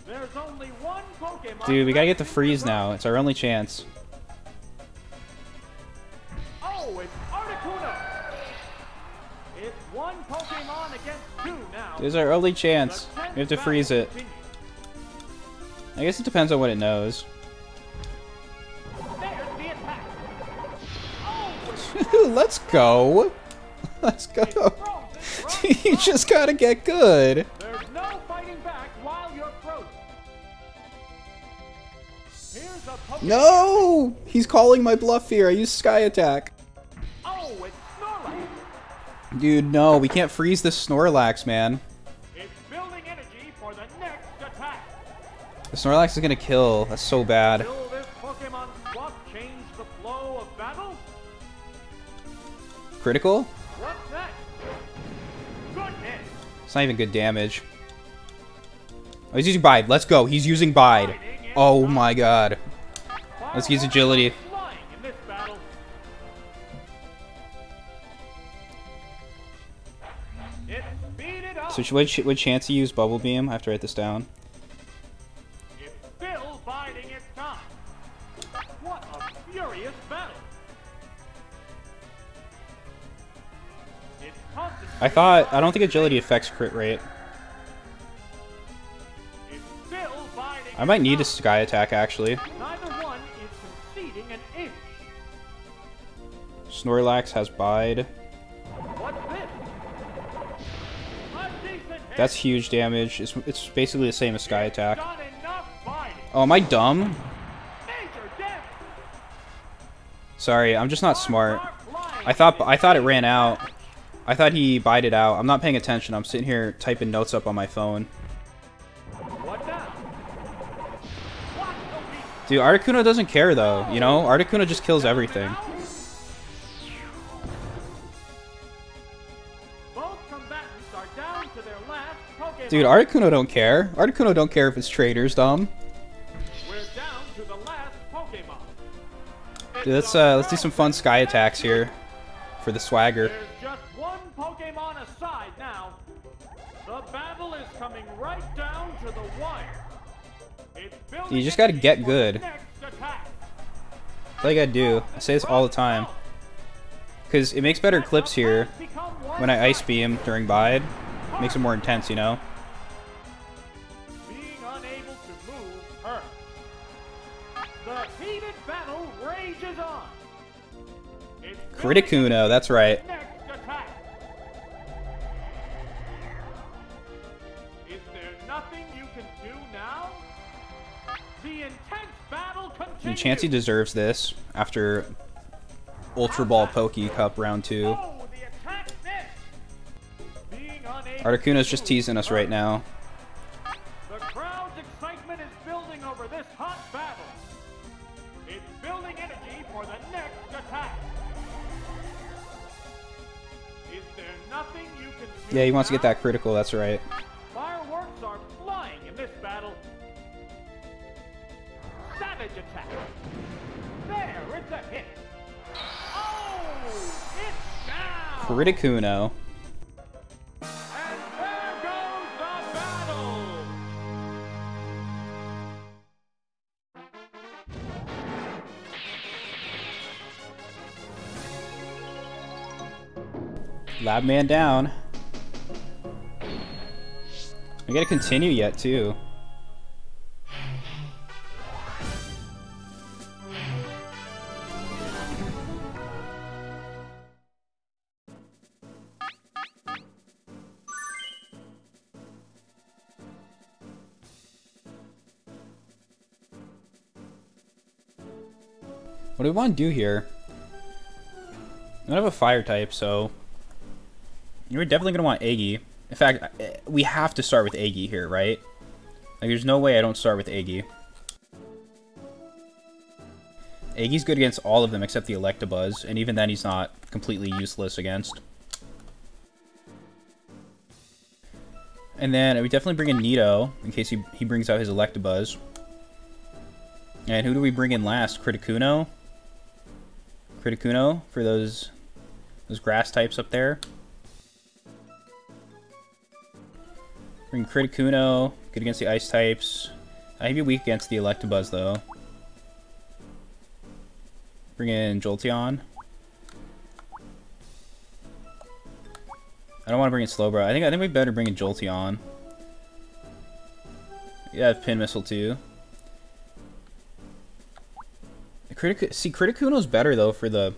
There's only one Pokemon.
Dude, we gotta get the freeze now. It's our only chance.
Oh, it's Articuno. It's one Pokemon against two now.
This is our only chance. We have to freeze it. I guess it depends on what it knows. Let's go. Let's go. [laughs] You just gotta get good.
There's no fighting back while you're frozen. Here's a Pokemon.
No! He's calling my bluff here. I use Sky Attack.
Oh.
Dude, no. We can't freeze this Snorlax, man.
It's building energy for the next attack.
The Snorlax is gonna kill. That's so bad. Critical?
What's that? Goodness.
It's not even good damage. Oh, he's using Bide. Let's go. He's using Bide. Oh my god. Let's use agility.
Flying in this battle. It speeded up.
So, what, what chance to use Bubble Beam? I have to write this down. I thought. I don't think agility affects crit rate. I might need a. Sky Attack, actually. Snorlax has Bide. That's huge damage. It's, it's basically the same as Sky Attack. Oh, am I dumb? Sorry, I'm just not smart. I thought I thought it ran out. I thought he bided out. I'm not paying attention. I'm sitting here typing notes up on my phone.
What now? What the
Dude, Articuno doesn't care though, you know? Articuno just kills everything.
Both combatants are down to their last Pokemon.
Dude, Articuno don't care. Articuno don't care if it's traders, dumb.
We're down to the last Pokemon.
Dude, let's uh let's do some fun sky attacks here for the swagger. You just gotta get good.
next attack.
That's all you gotta do. I say this all the time. Cause it makes better clips here when I ice beam during bide. Makes it more intense, you know?
Being unable to
And. Chansey deserves this after Ultra Ball Poke Cup round two.
The attack missed. Being unable
Articuno's just teasing us right now.
The crowd's excitement is building over this hot battle. It's building energy for the next attack. Is there nothing you can
Yeah, he wants to get that critical, that's right. Criticuno. Lab man down. We gotta continue yet, too. What do we want to do here? I don't have a fire type, so you're definitely gonna want Aggie. In fact, eh, we have to start with Aggie here, right? Like, there's no way I don't start with Aggie. Aggie's good against all of them except the Electabuzz, and even then he's not completely useless against. And then we definitely bring in Nido, in case he, he brings out his Electabuzz. And who do we bring in last? Criticuno? Criticuno for those those grass types up there. Bring Criticuno, good against the ice types. I'd be weak against the Electabuzz though. Bring in Jolteon. I don't want to bring in Slowbro. I think I think we better bring in Jolteon. Yeah, Pin Missile too. Critic see Criticuno's better though for the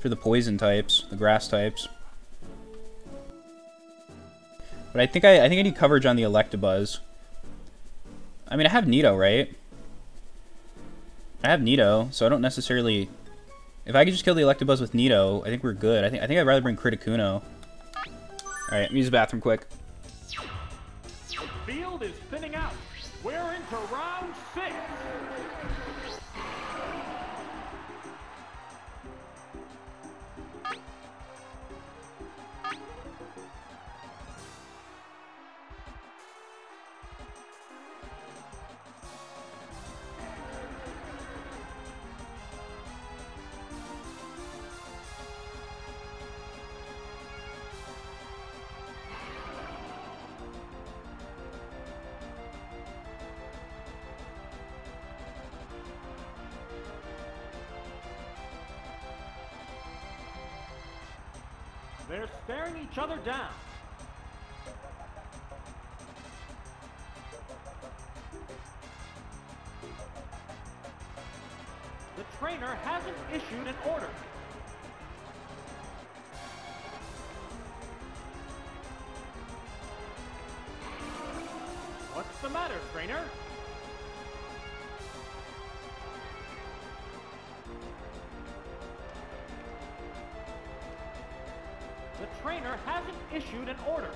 for the poison types, the grass types. But I think I, I think I need coverage on the Electabuzz. I mean, I have Nido, right? I have Nido, so I don't necessarily... If I could just kill the Electabuzz with Nido, I think we're good. I think I think I'd rather bring Criticuno. Alright, use the bathroom quick.
Field is thinning out. We're into round down. The trainer hasn't issued an order. What's the matter, trainer? Trainer hasn't issued an order.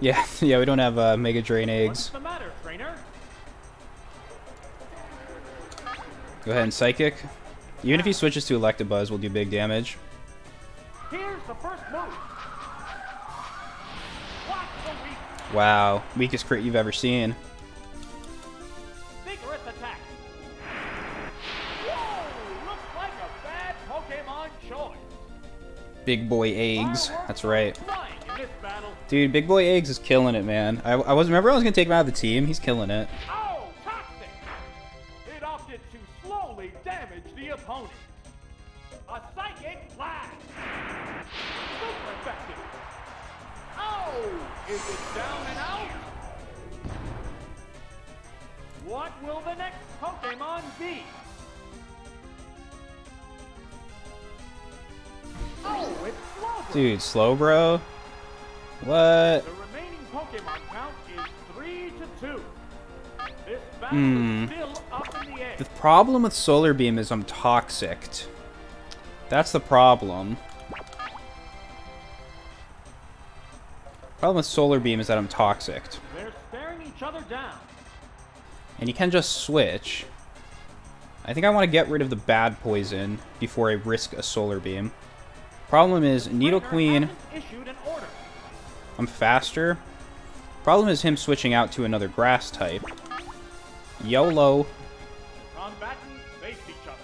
Yeah, [laughs] yeah, we don't have uh, Mega Drain
What's
eggs.
the matter, trainer?
Go ahead and Psychic. Even if he switches to Electabuzz, we'll do big damage.
Here's the first move. Block the weak,
Wow, weakest crit you've ever seen. Big boy eggs. That's right.
Flying in this battle.
Dude, Big Boy Eggs is killing it, man. I, I was remember I was gonna take him out of the team. He's killing it. Slow bro. What?
The remaining Pokemon count is three to two. This battle
Hmm.
still up in the.
The problem with Solar Beam is I'm toxic. That's the problem. Problem with Solar Beam is that I'm toxic.
They're staring each other down.
And you can just switch. I think I want to get rid of the bad poison before I risk a Solar Beam. Problem is, Nidoqueen,
hasn't issued an order.
I'm faster. Problem is him switching out to another grass type. YOLO.
Combatants face each other.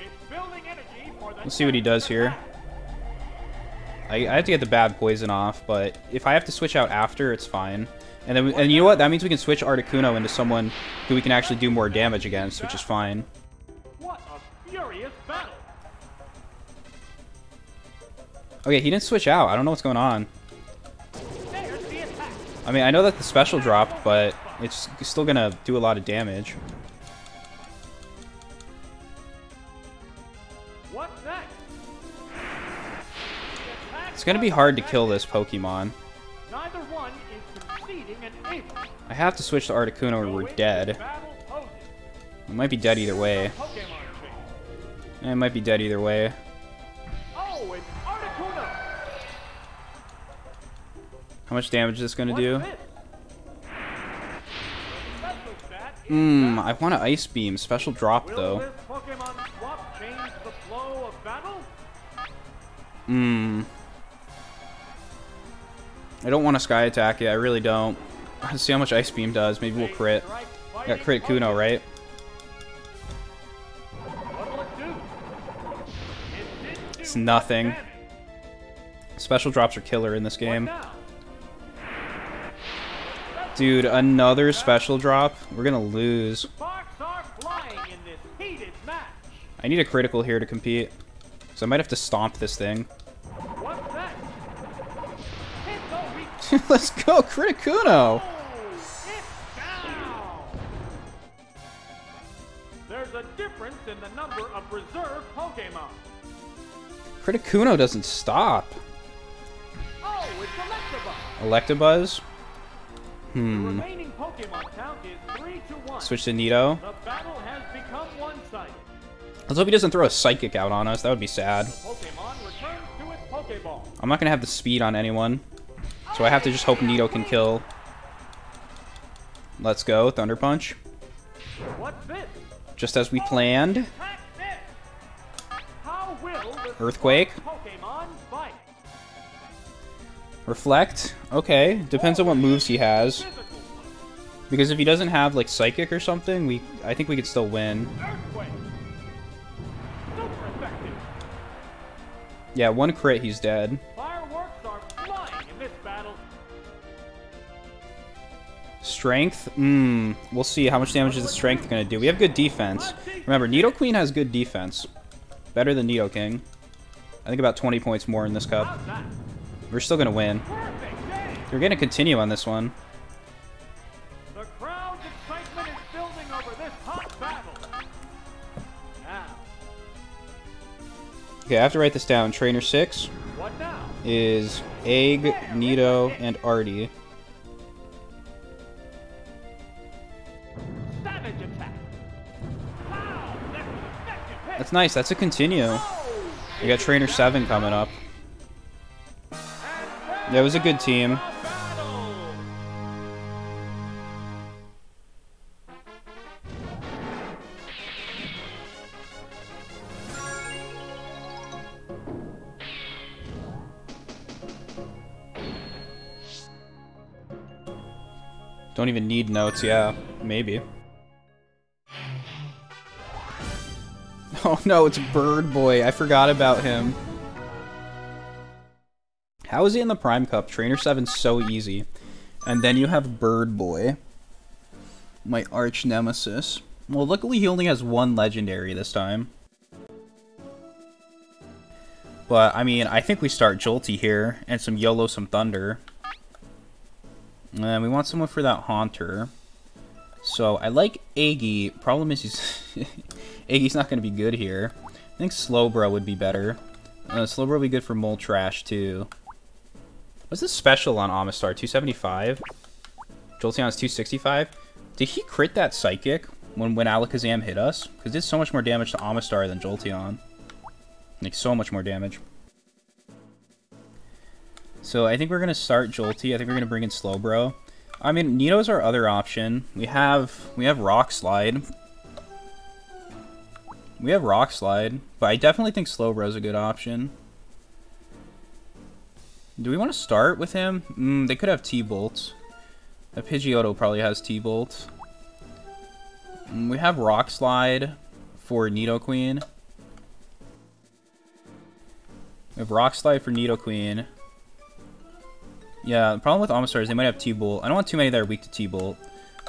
It's building energy for the
Let's see what he does here. I, I have to get the bad poison off, but if I have to switch out after, it's fine. And then, and you know what? That means we can switch Articuno into someone who we can actually do more damage against, which is fine.
What a furious battle.
Okay, he didn't switch out. I don't know what's going on. I mean, I know that the special dropped, but it's still gonna do a lot of damage. It's gonna be hard to kill this Pokemon. I have to switch to Articuno or we're dead. We might be dead either way. It might be dead either way. How much damage is this gonna do?
this? The special stat is
Mmm. I want an Ice Beam. Special drop, though.
this Pokemon swap change the flow of battle?
Mmm. I don't want to Sky Attack it. I really don't. Let's see how much Ice Beam does. Maybe we'll crit.
strike
Got crit Kuno, right?
What'll it do? It didn't do
It's nothing. Special drops are killer in this game. Dude, another special drop? We're gonna lose.
Sparks are flying in this heated match.
I need a critical here to compete. So I might have to stomp this thing. [laughs]
What's that? Hit the weak.
Let's go, Criticuno!
Oh, there's a difference in the number of reserve Pokemon.
Criticuno doesn't stop.
Oh, it's Electabuzz.
Electabuzz.
The
Hmm.
remaining Pokemon count is 3 to 1.
Switch to Nido.
The battle has become one-sided.
Let's hope he doesn't throw a Psychic out on us. That would be sad.
Pokemon returns to its Pokeball.
I'm not going to have the speed on anyone. So I have to just hope Nido can kill. Let's go. Thunder Punch. Just as we planned.
Attack this! How will the
Earthquake. Reflect. Okay. Depends on what moves he has. Because if he doesn't have like Psychic or something, we I think we could still win.
Earthquake. Super effective.
Yeah, one crit, he's dead.
Fireworks are flying in this battle.
Strength? Mmm. We'll see how much damage is the strength going to do. We have good defense. Remember, Nidoqueen has good defense. Better than Nidoking. I think about 20 points more in this cup. We're still going to win. We're going to continue on this one.
The crowd's excitement is building over this hot battle. Now,
Okay, I have to write this down. Trainer 6
what now?
is Egg, Nido, and Artie.
Savage attack. Wow, that's an effective hit.
That's nice. That's a continue. We got Trainer 7 coming up. That was a good team. Don't even need notes. Yeah, maybe. [laughs] Oh no, it's Bird Boy. I forgot about him. How is he in the Prime Cup? Trainer 7's so easy. And then you have Bird Boy. My arch nemesis. Well, luckily he only has one legendary this time. But, I mean, I think we start Jolty here, and some YOLO, some Thunder. And we want someone for that Haunter. So, I like Aggie. Problem is, he's [laughs] Aggie's not going to be good here. I think Slowbro would be better. Uh, Slowbro would be good for Moltres, too. What's the special on Omastar? 275? Jolteon's 265? Did he crit that Psychic when, when Alakazam hit us? Because it did so much more damage to Omastar than Jolteon. Like, so much more damage. So I think we're going to start Jolty. I think we're going to bring in Slowbro. I mean, Nido's our other option. We have we have Rock Slide. We have Rock Slide, but I definitely think Slowbro's a good option. Do we want to start with him? Mm, they could have T-Bolt. A Pidgeotto probably has T-Bolt. Mm, we have Rock Slide for Nidoqueen. We have Rock Slide for Nidoqueen. Yeah, the problem with Omastar is they might have T-Bolt. I don't want too many that are weak to T-Bolt.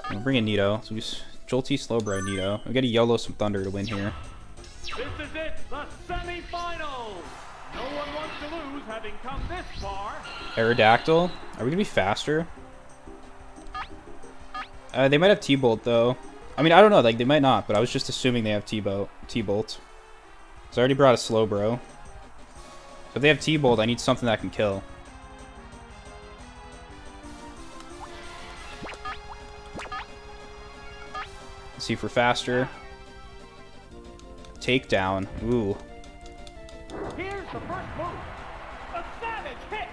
We'll bring in Nido. So we just Jolty, Slowbro, Nido. We got to YOLO some Thunder to win here.
This is it, the semifinals. No one wants having come this far.
Aerodactyl. Are we going to be faster? Uh, they might have T-Bolt, though. I mean, I don't know. Like, they might not, but I was just assuming they have T-Bolt. T-Bolt. So I already brought a Slowbro. So if they have T-Bolt, I need something that can kill. Let's see if we're faster. Takedown. Ooh.
Here's the first move.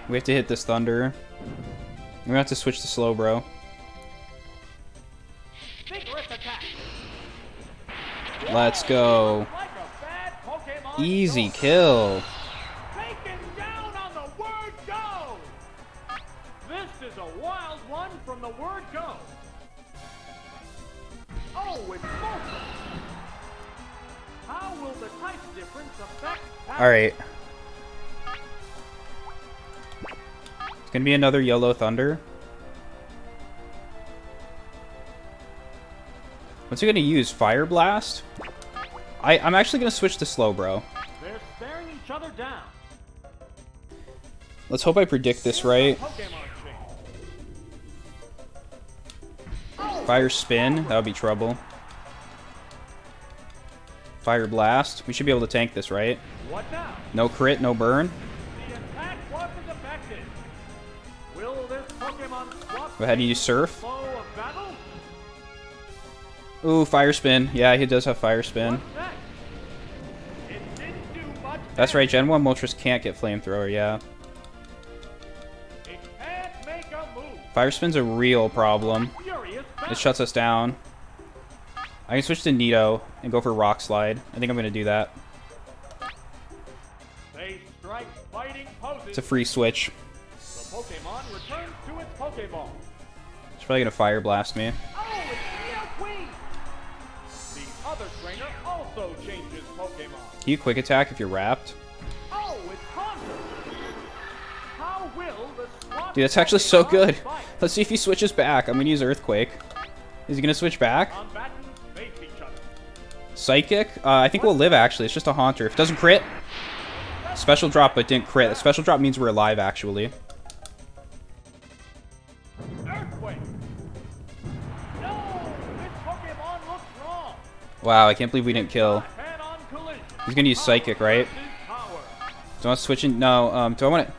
A savage hit.
We have to hit this Thunder. We're gonna have to switch to Slowbro.
Vigorous attack.
Let's go.
Like a bad Pokemon
Easy kill.
Taken down on the word go. This is a wild one from the word go. Oh, it's. How will the type difference affect
Alright. It's gonna be another Yellow Thunder. What's he gonna use? Fire Blast? I, I'm actually gonna switch to Slowbro.
They're staring each other down.
Let's hope I predict this right. Fire Spin, that would be trouble. Fire Blast. We should be able to tank this, right?
What now?
No crit, no burn. Go ahead and use Surf. Ooh, Fire Spin. Yeah, he does have Fire Spin. That's right. Gen 1 Moltres can't get Flamethrower, yeah. Fire Spin's a real problem. It shuts us down. I can switch to Nido and go for Rock Slide. I think I'm going to do that. It's a free switch.
The Pokemon returns to its Pokeball.
Probably to Fire Blast me.
Oh.
Can you Quick Attack if you're wrapped?
Oh,
Dude, that's actually so good. Let's see if he switches back. I'm to use Earthquake. Is he to switch back? Psychic? Uh, I think we'll live, actually. It's just a Haunter. If it doesn't crit, special drop, but didn't crit. Special drop means we're alive, actually. Wow, I can't believe we didn't kill. He's to use Psychic, right? Do I want to switch in? No. Um, do I want to...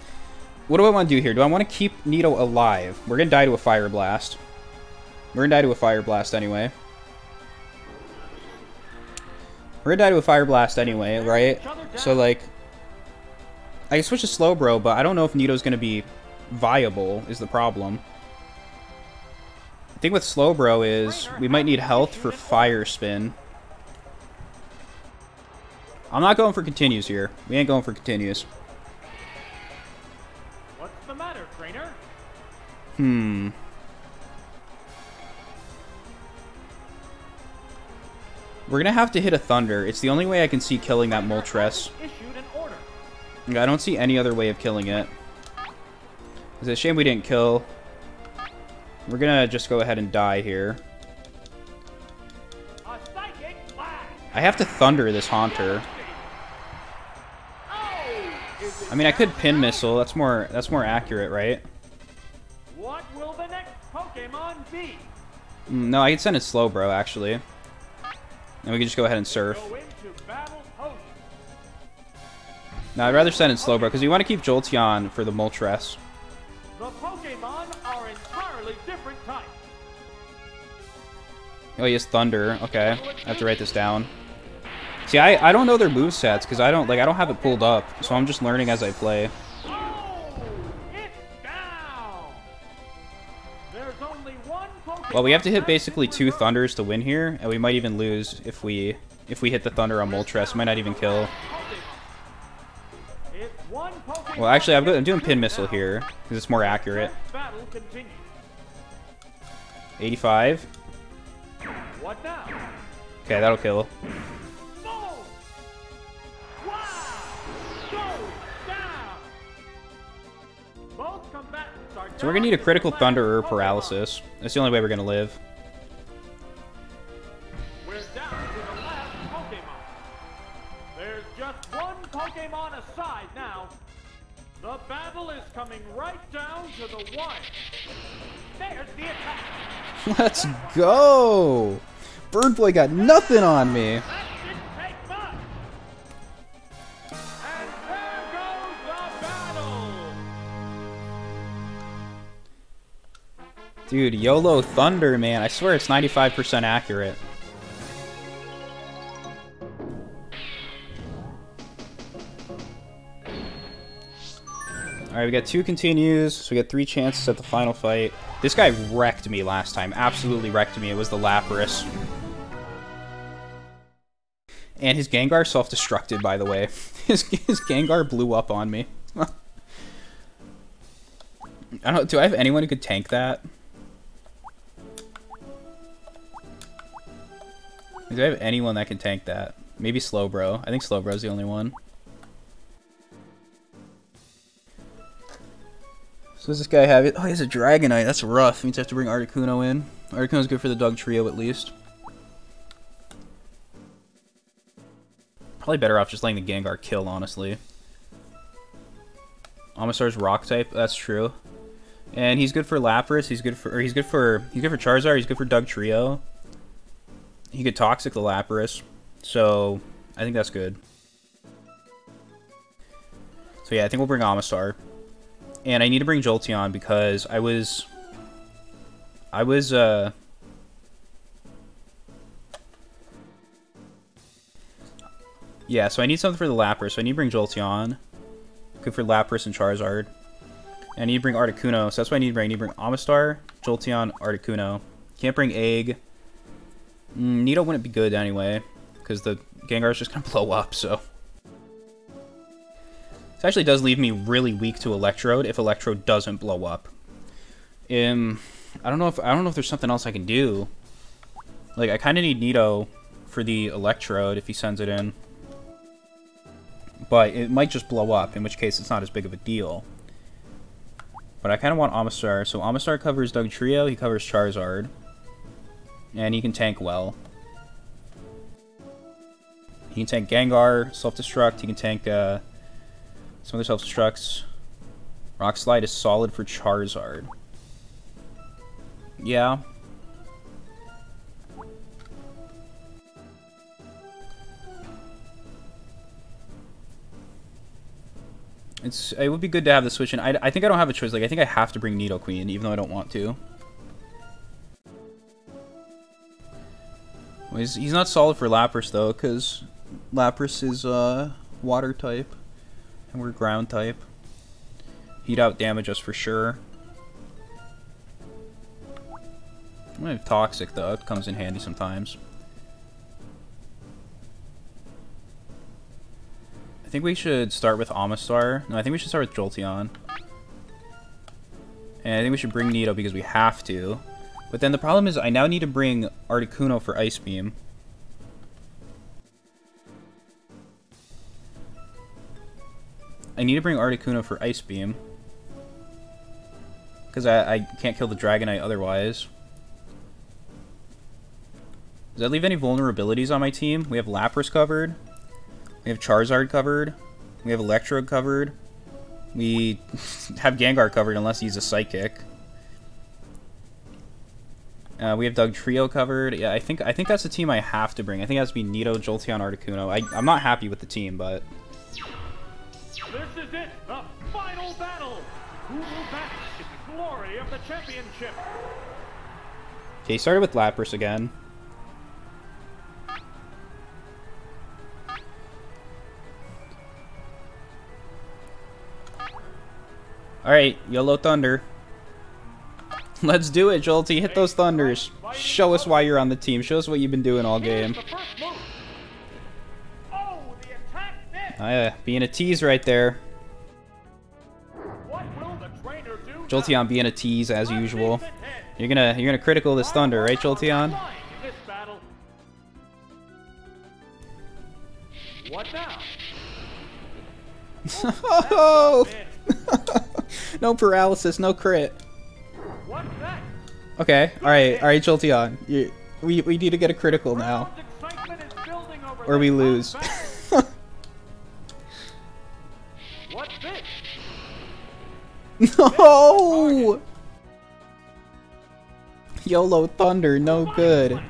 What do I want to do here? Do I want to keep Nido alive? We're to die to a Fire Blast. We're to die to a Fire Blast anyway. We're to die to a Fire Blast anyway, right? So, like... I can switch to Slowbro, but I don't know if Nido's to be viable, is the problem. The thing with Slowbro is we might need health for Fire Spin. I'm not going for continues here. We ain't going for continues.
What's the matter, trainer?
Hmm. We're gonna have to hit a Thunder. It's the only way I can see killing that Moltres. I don't see any other way of killing it. It's a shame we didn't kill. We're gonna just go ahead and die here. I have to Thunder this Haunter. I mean, I could Pin? Missile. That's more. That's more accurate, right?
What will the next Pokemon be?
Mm, No, I could send it Slowbro. actually. And we can just go ahead and Surf.
Go into battle poses.
No, I'd rather send it Slowbro, because we want to keep Jolteon for the Moltres.
The Pokemon are entirely different types.
Oh, he has Thunder. Okay, I have to write this down. See, I, I don't know their move sets because I don't like I don't have it pulled up, so I'm just learning as I play.
It's down! There's only one Pokemon
Well, we have to hit basically two. Thunders to win here, and we might even lose if we if we hit the Thunder on Moltres. Might not even kill.
It's one Pokemon
Well, actually, I'm, I'm doing Pin Missile here because it's more accurate.
This Battle continues.
85.
What now?
Okay, that'll kill. So we're gonna need a critical
the
Thunder or Paralysis. That's the only way we're gonna live.
We're down to the last Pokemon. There's just one Pokemon aside now. The battle is coming right down to the wire. There's the attack.
Let's go! Bird Boy got nothing on me. Dude, YOLO Thunder, man. I swear it's 95% accurate. Alright, we got two continues, so we got three chances at the final fight. This guy wrecked me last time. Absolutely wrecked me. It was the Lapras. And his Gengar self-destructed, by the way. [laughs] His, his Gengar blew up on me. [laughs] I don't. Do I have anyone who could tank that? Do I have anyone that can tank that? Maybe Slowbro. I think Slowbro's the only one. So does this guy have it? Oh, he has a Dragonite. That's rough. Means I have to bring Articuno in. Articuno's good for the Dugtrio at least. Probably better off just letting the Gengar kill, honestly. Omastar's Rock type. That's true. And he's good for Lapras. He's good for. Or he's good for. He's good for Charizard. He's good for Dugtrio. He could Toxic the Lapras. So I think that's good. So yeah, I think we'll bring Omastar. And I need to bring Jolteon because I was... I was, uh... Yeah, so I need something for the Lapras, so I need to bring Jolteon. Good for Lapras and Charizard. And I need to bring Articuno, so that's why I need to bring. I need to bring Omastar, Jolteon, Articuno. Can't bring Egg. Mm, Nido wouldn't be good anyway, because the Gengar is just going [laughs] to blow up, so... This actually does leave me really weak to Electrode if Electrode doesn't blow up. Um, I don't know if I don't know if there's something else I can do. Like I kind of need Nido for the Electrode if he sends it in. But it might just blow up, in which case it's not as big of a deal. But I kind of want Omastar, so Omastar covers Dugtrio, he covers Charizard. And he can tank well. He can tank Gengar, Self-Destruct, he can tank uh, some other self-destructs. Rock Slide is solid for Charizard. Yeah. It's it would be good to have the switch in. I, I think I don't have a choice. Like I think I have to bring Nidoqueen, even though I don't want to. Well, he's, he's not solid for Lapras though, because Lapras is uh water type. And we're ground type. Heat out damage us for sure. I'm gonna have toxic though, it comes in handy sometimes. I think we should start with Omastar. No, I think we should start with Jolteon. And I think we should bring Nido because we have to. But then the problem is I now need to bring Articuno for Ice Beam. I need to bring Articuno for Ice Beam. Because I, I can't kill the Dragonite otherwise. Does that leave any vulnerabilities on my team? We have Lapras covered. We have Charizard covered. We have Electrode covered. We [laughs] have Gengar covered unless he's a Psychic. Uh, we have Dugtrio covered. Yeah, I think I think that's the team I have to bring. I think it has to be Nido, Jolteon, Articuno. I, I'm not happy with the team, but...
This is it, the final battle. Who will match the glory of the championship?
Okay, started with Lapras again. Alright, Yellow Thunder. [laughs] Let's do it, Jolty. Hit those thunders. Show us why you're on the team. Show us what you've been doing all game.
Oh, the attack missed.
Oh, yeah, being a tease right there.
What will the trainer do
Jolteon being a tease as usual. You're gonna you're gonna critical this thunder, right, Jolteon?
What now? [laughs]
oh! [laughs] no paralysis, no crit. Okay, alright, alright, Jolteon. You, we, we need to get a critical now. Or we lose. [laughs] No! YOLO Thunder, no good.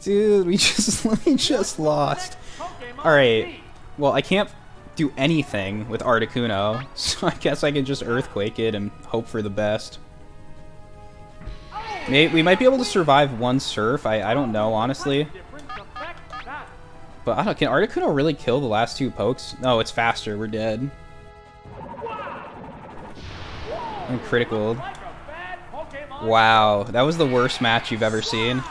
Dude, we just [laughs] we just lost. Alright. Well, I can't do anything with Articuno, [laughs] so I guess I can just Earthquake it and hope for the best. We might be able to survive one Surf, I, I don't know, honestly. But I don't, can Articuno really kill the last two pokes? No, it's faster, we're dead. I'm critical. Wow, that was the worst match you've ever seen.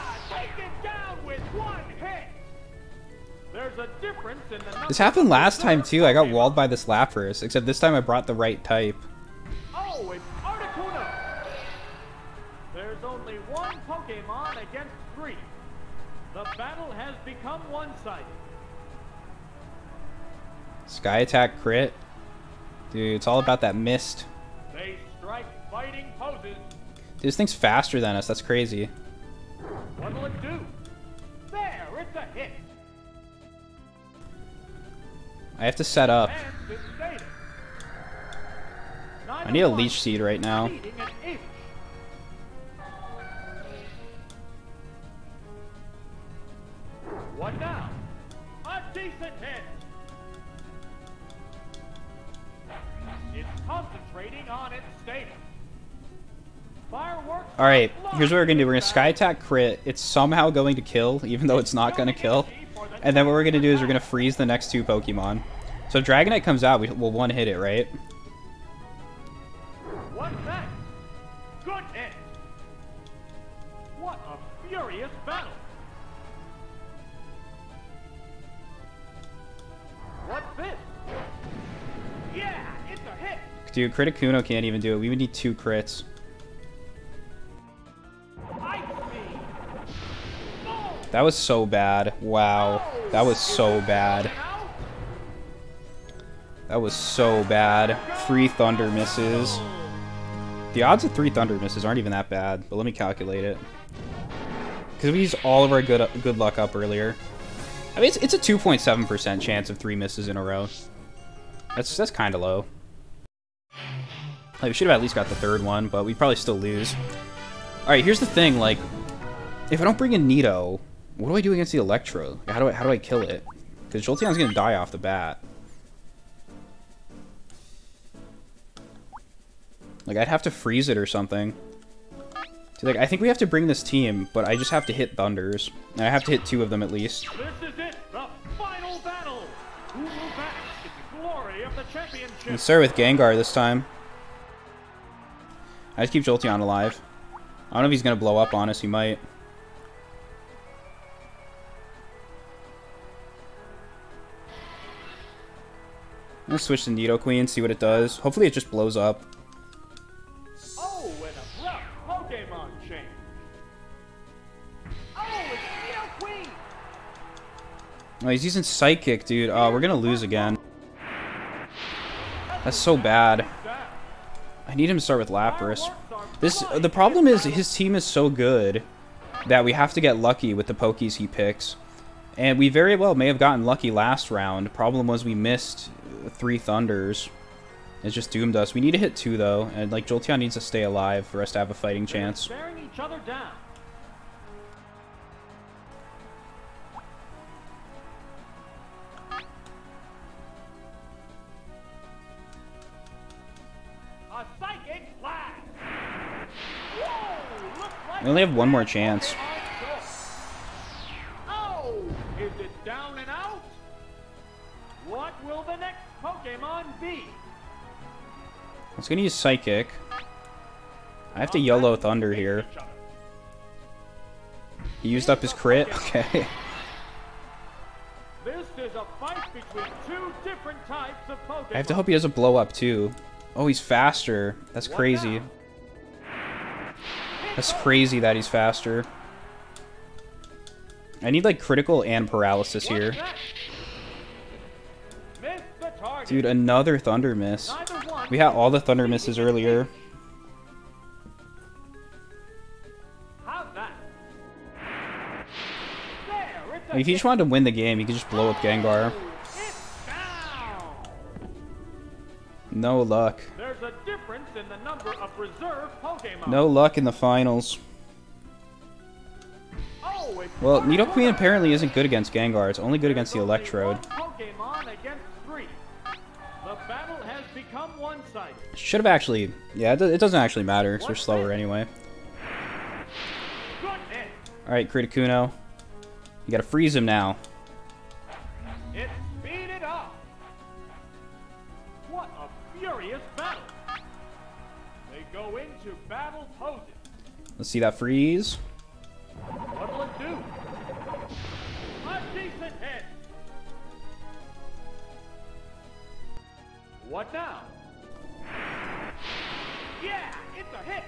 This happened last time too, I got walled by this Lapras, except this time I brought the right type.
Oh, it's Articuno. There's only one Pokemon against three. The battle has become one-sided.
Sky Attack crit. Dude, it's all about that mist.
They strike fighting poses.
Dude, this thing's faster than us, that's crazy.
What will it do?
I have to set up. I need a leech seed right now.
What now? A decent
hit.
It's concentrating on its status.
Alright, here's what we're gonna do. We're gonna sky attack crit. It's somehow going to kill, even though it's not gonna kill. And then what we're gonna do is we're gonna freeze the next two Pokemon. So if Dragonite comes out, we, we'll one hit it, right?
What's next? Good hit. What a furious battle. What's this? Yeah, it's a hit.
Dude, Criticuno can't even do it. We would need two crits. That was so bad. Wow. That was so bad. That was so bad. Three Thunder misses. The odds of three Thunder misses aren't even that bad, but let me calculate it. Because we used all of our good good luck up earlier. I mean, it's, it's a 2.7% chance of three misses in a row. That's that's kind of low. Like, we should have at least got the third one, but we'd probably still lose. Alright, here's the thing, like, if I don't bring in Nido, what do I do against the Electro? How do I, how do I kill it? Because Jolteon's gonna die off the bat. Like, I'd have to freeze it or something. So, like, I think we have to bring this team, but I just have to hit Thunders. And I have to hit two of them at least.
This is it, the final battle. Who will bask the glory of the championship?
Let's start with Gengar this time. I just keep Jolteon alive. I don't know if he's gonna blow up on us, he might. Gonna switch to Nidoqueen, see what it does. Hopefully it just blows up.
Oh, and Pokemon change. Oh, it's Neo Queen.
Oh, he's using Psychic, dude. Oh, we're gonna lose again. That's so bad. I need him to start with Lapras. This the problem is his team is so good that we have to get lucky with the Pokies he picks. And we very well may have gotten lucky last round. Problem was we missed three Thunders. It's just doomed us. We need to hit two though, and like Jolteon needs to stay alive for us to have a fighting chance.
Each other down. A psychic blast. Whoa, like
We only have one more chance. Was gonna use Psychic. I have to Yellow Thunder here. He used up his crit. [laughs] Okay.
This is a fight between two different types of Pokemon.
I have to hope he doesn't blow up too. Oh, he's faster. That's crazy. That's crazy that he's faster. I need like critical and paralysis here. Dude, another thunder miss. We had all the thunder misses earlier. If he just wanted to win the game, he could just blow up Gengar. No luck.
There's a difference in the number of reserve Pokemon.
No luck in the finals. Well, Nidoqueen apparently isn't good against Gengar. It's only good against the Electrode. Should have actually... Yeah, it doesn't actually matter, because we're slower anyway. Alright, Criticuno. You gotta freeze him now.
It up. What a furious battle. They go into battle.
Let's see that freeze.
What'll it do? A decent hit. What now? Yeah, it's a hit.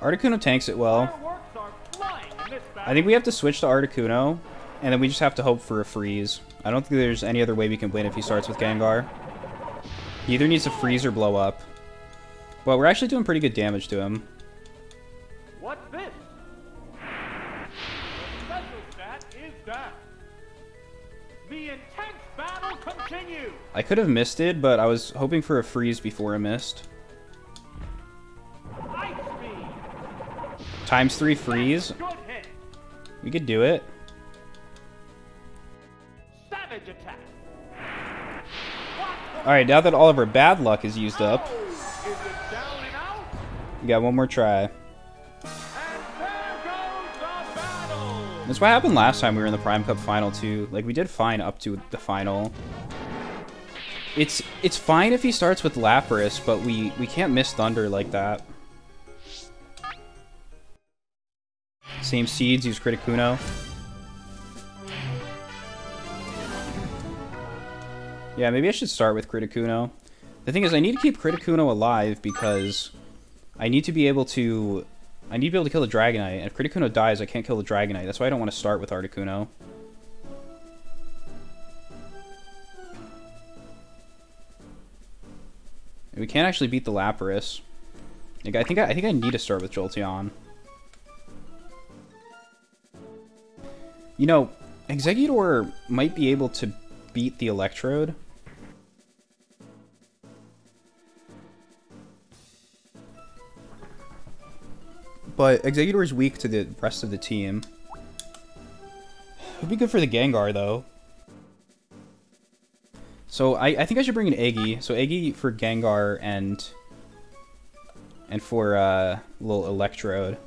Articuno tanks it well.
Fireworks are flying in this battle.
I think we have to switch to Articuno, and then we just have to hope for a freeze. I don't think there's any other way we can win if he starts with Gengar. He either needs to freeze or blow up. But we're actually doing pretty good damage to him.
What's this? The special stat is down. The intense battle continues.
I could have missed it, but I was hoping for a freeze before I missed. Times three freeze. We could do it. Alright, now that all of our bad luck is used up? You got one more try. That's what happened last time we were in the Prime Cup final too. Like we did fine up to the final. It's it's fine if he starts with Lapras, but we we can't miss Thunder like that. Same seeds, use Criticuno. Yeah, maybe I should start with Criticuno. The thing is, I need to keep Criticuno alive because I need to be able to... I need to be able to kill the Dragonite, and if Criticuno dies, I can't kill the Dragonite. That's why I don't want to start with Articuno. And we can't actually beat the Lapras. Like, I think I, I think I need to start with Jolteon. You know, Exeggutor might be able to beat the Electrode. But Exeggutor is weak to the rest of the team. It'd be good for the Gengar, though. So I, I think I should bring an Eggy. So Eggy for Gengar and and for uh, little Electrode.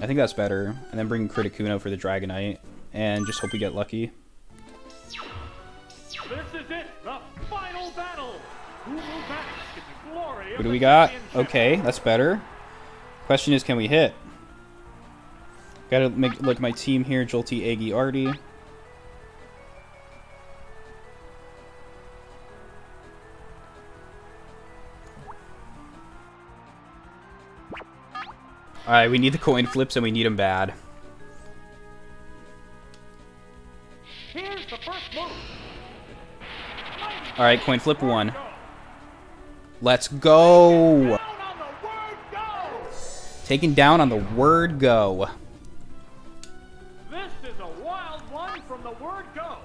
I think that's better. And then bring Criticuno for the Dragonite. And just hope we get lucky.
This is it, the final battle. Who will in the glory
Who do we got? Okay, that's better. Question is, can we hit? Gotta make look at my team here. Jolty, Eggy, Artie. Alright, we need the coin flips and we need them bad.
Here's the first move.
Alright, coin flip one. Let's go!
Down on the word go.
Taken down on the word go.
This is a wild one from the word go.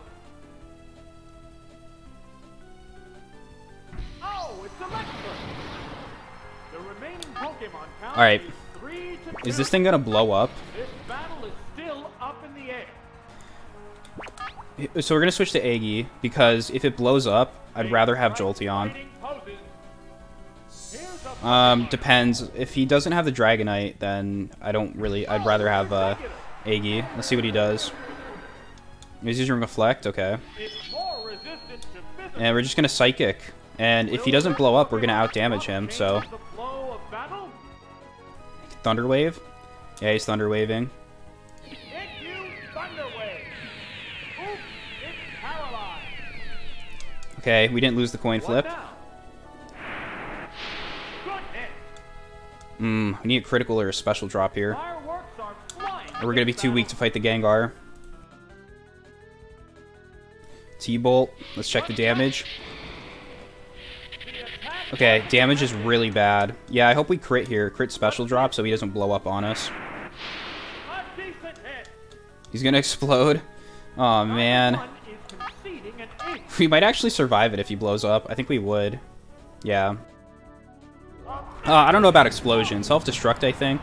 Oh, it's electric. The remaining Pokemon count
All right.
Is three to
Is
two.
this thing gonna blow up?
This battle is still up in the air.
So we're gonna switch to Aggie, because if it blows up, I'd rather have Jolteon.
Fighting poses. Here's a
Um, depends. If he doesn't have the Dragonite, then I don't really... I'd rather have, uh, Aggie. Let's see what he does. He's using Reflect, okay.
It's more resistant to physical.
And we're just gonna Psychic. And if he doesn't blow up, we're gonna outdamage him, so... Wave.
Oops, it's paralyzed.
Okay, we didn't lose the coin flip.
now? Good hit.
Mmm, we need a critical or a special drop here.
Fireworks are flying.
Or we're gonna be too weak to fight the Gengar. T-Bolt. Let's check the damage. Okay, damage is really bad. Yeah, I hope we crit here. Crit special drop so he doesn't blow up on us. He's gonna [laughs] explode. oh man. [laughs] We might actually survive it if he blows up. I think we would. Yeah. Uh, I don't know about explosion. Self-destruct, I think.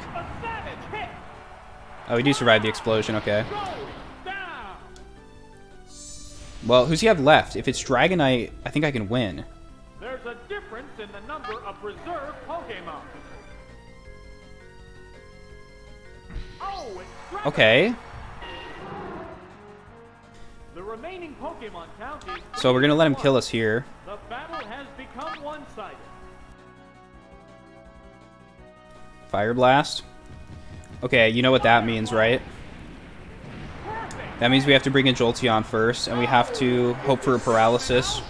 Oh, we do survive the explosion, okay. Well, who's he have left? If it's Dragonite, I think I can win.
There's a reserve Pokemon. Oh, it's
Okay.
The remaining Pokemon count is
So we're gonna let him kill us here.
The battle has become one-sided.
Fire Blast. Okay, you know what that means, right? That means we have to bring in Jolteon first, and we have to hope for a paralysis.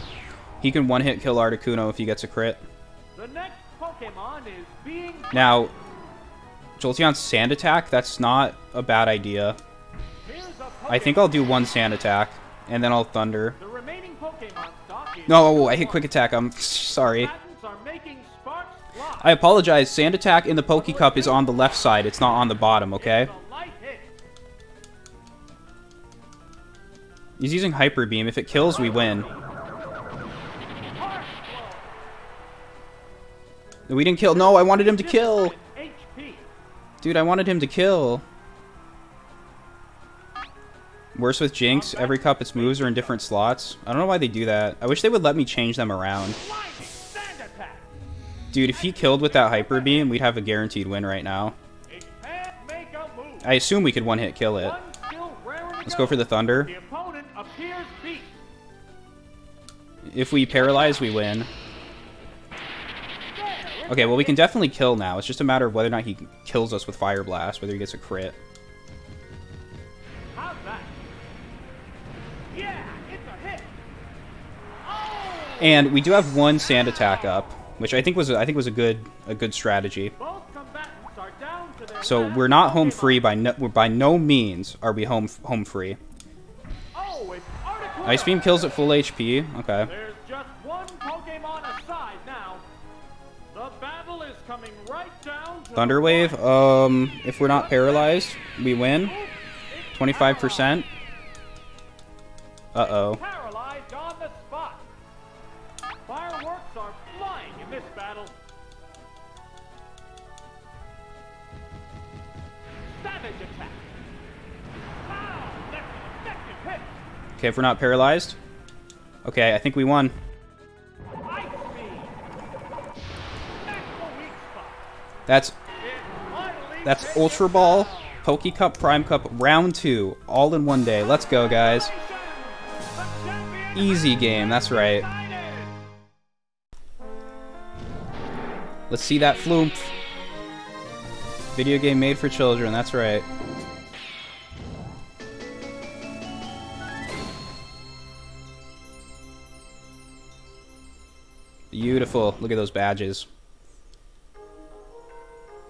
He can one-hit kill Articuno if he gets a crit. Now, Jolteon's Sand Attack, that's not a bad idea. I think I'll do one Sand Attack, and then I'll Thunder.
The remaining Pokemon stock is
No, oh, I hit Quick Attack, I'm [laughs] sorry.
Patents are making sparks fly.
I apologize, Sand Attack in the Poke Cup is on the left side, it's not on the bottom, okay?
It's a light hit.
He's using Hyper Beam, if it kills, we win. We didn't kill, no, I wanted him to kill! Dude, I wanted him to kill. Worse with Jynx, every cup its moves are in different slots. I don't know why they do that. I wish they would let me change them around. Dude, if he killed with that Hyper Beam, we'd have a guaranteed win right now. I assume we could one-hit kill it. Let's go for the Thunder. If we paralyze, we win. Okay, well, we can definitely kill now. It's just a matter of whether or not he kills us with Fire Blast, whether he gets a crit.
Yeah, it's a hit. Oh!
And we do have one Sand Attack up, which I think was a, I think was a good a good strategy.
Both combatants are down to their
So we're not home free by no, we're by no means are we home home free.
Oh.
Ice Beam kills at full HP. Okay.
In this battle. Savage attack. Wow, that's an Uh-oh.
Okay, if we're not paralyzed. Okay, I think we won.
Ice beam. Maximum weak spot.
That's that's Ultra Ball. Poke Cup, Prime Cup, round two, all in one day. Let's go, guys. Easy game. That's right. Let's see that flumph. Video game made for children. That's right. Beautiful. Look at those badges.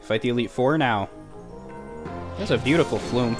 Fight the Elite Four now. That's a beautiful flumph.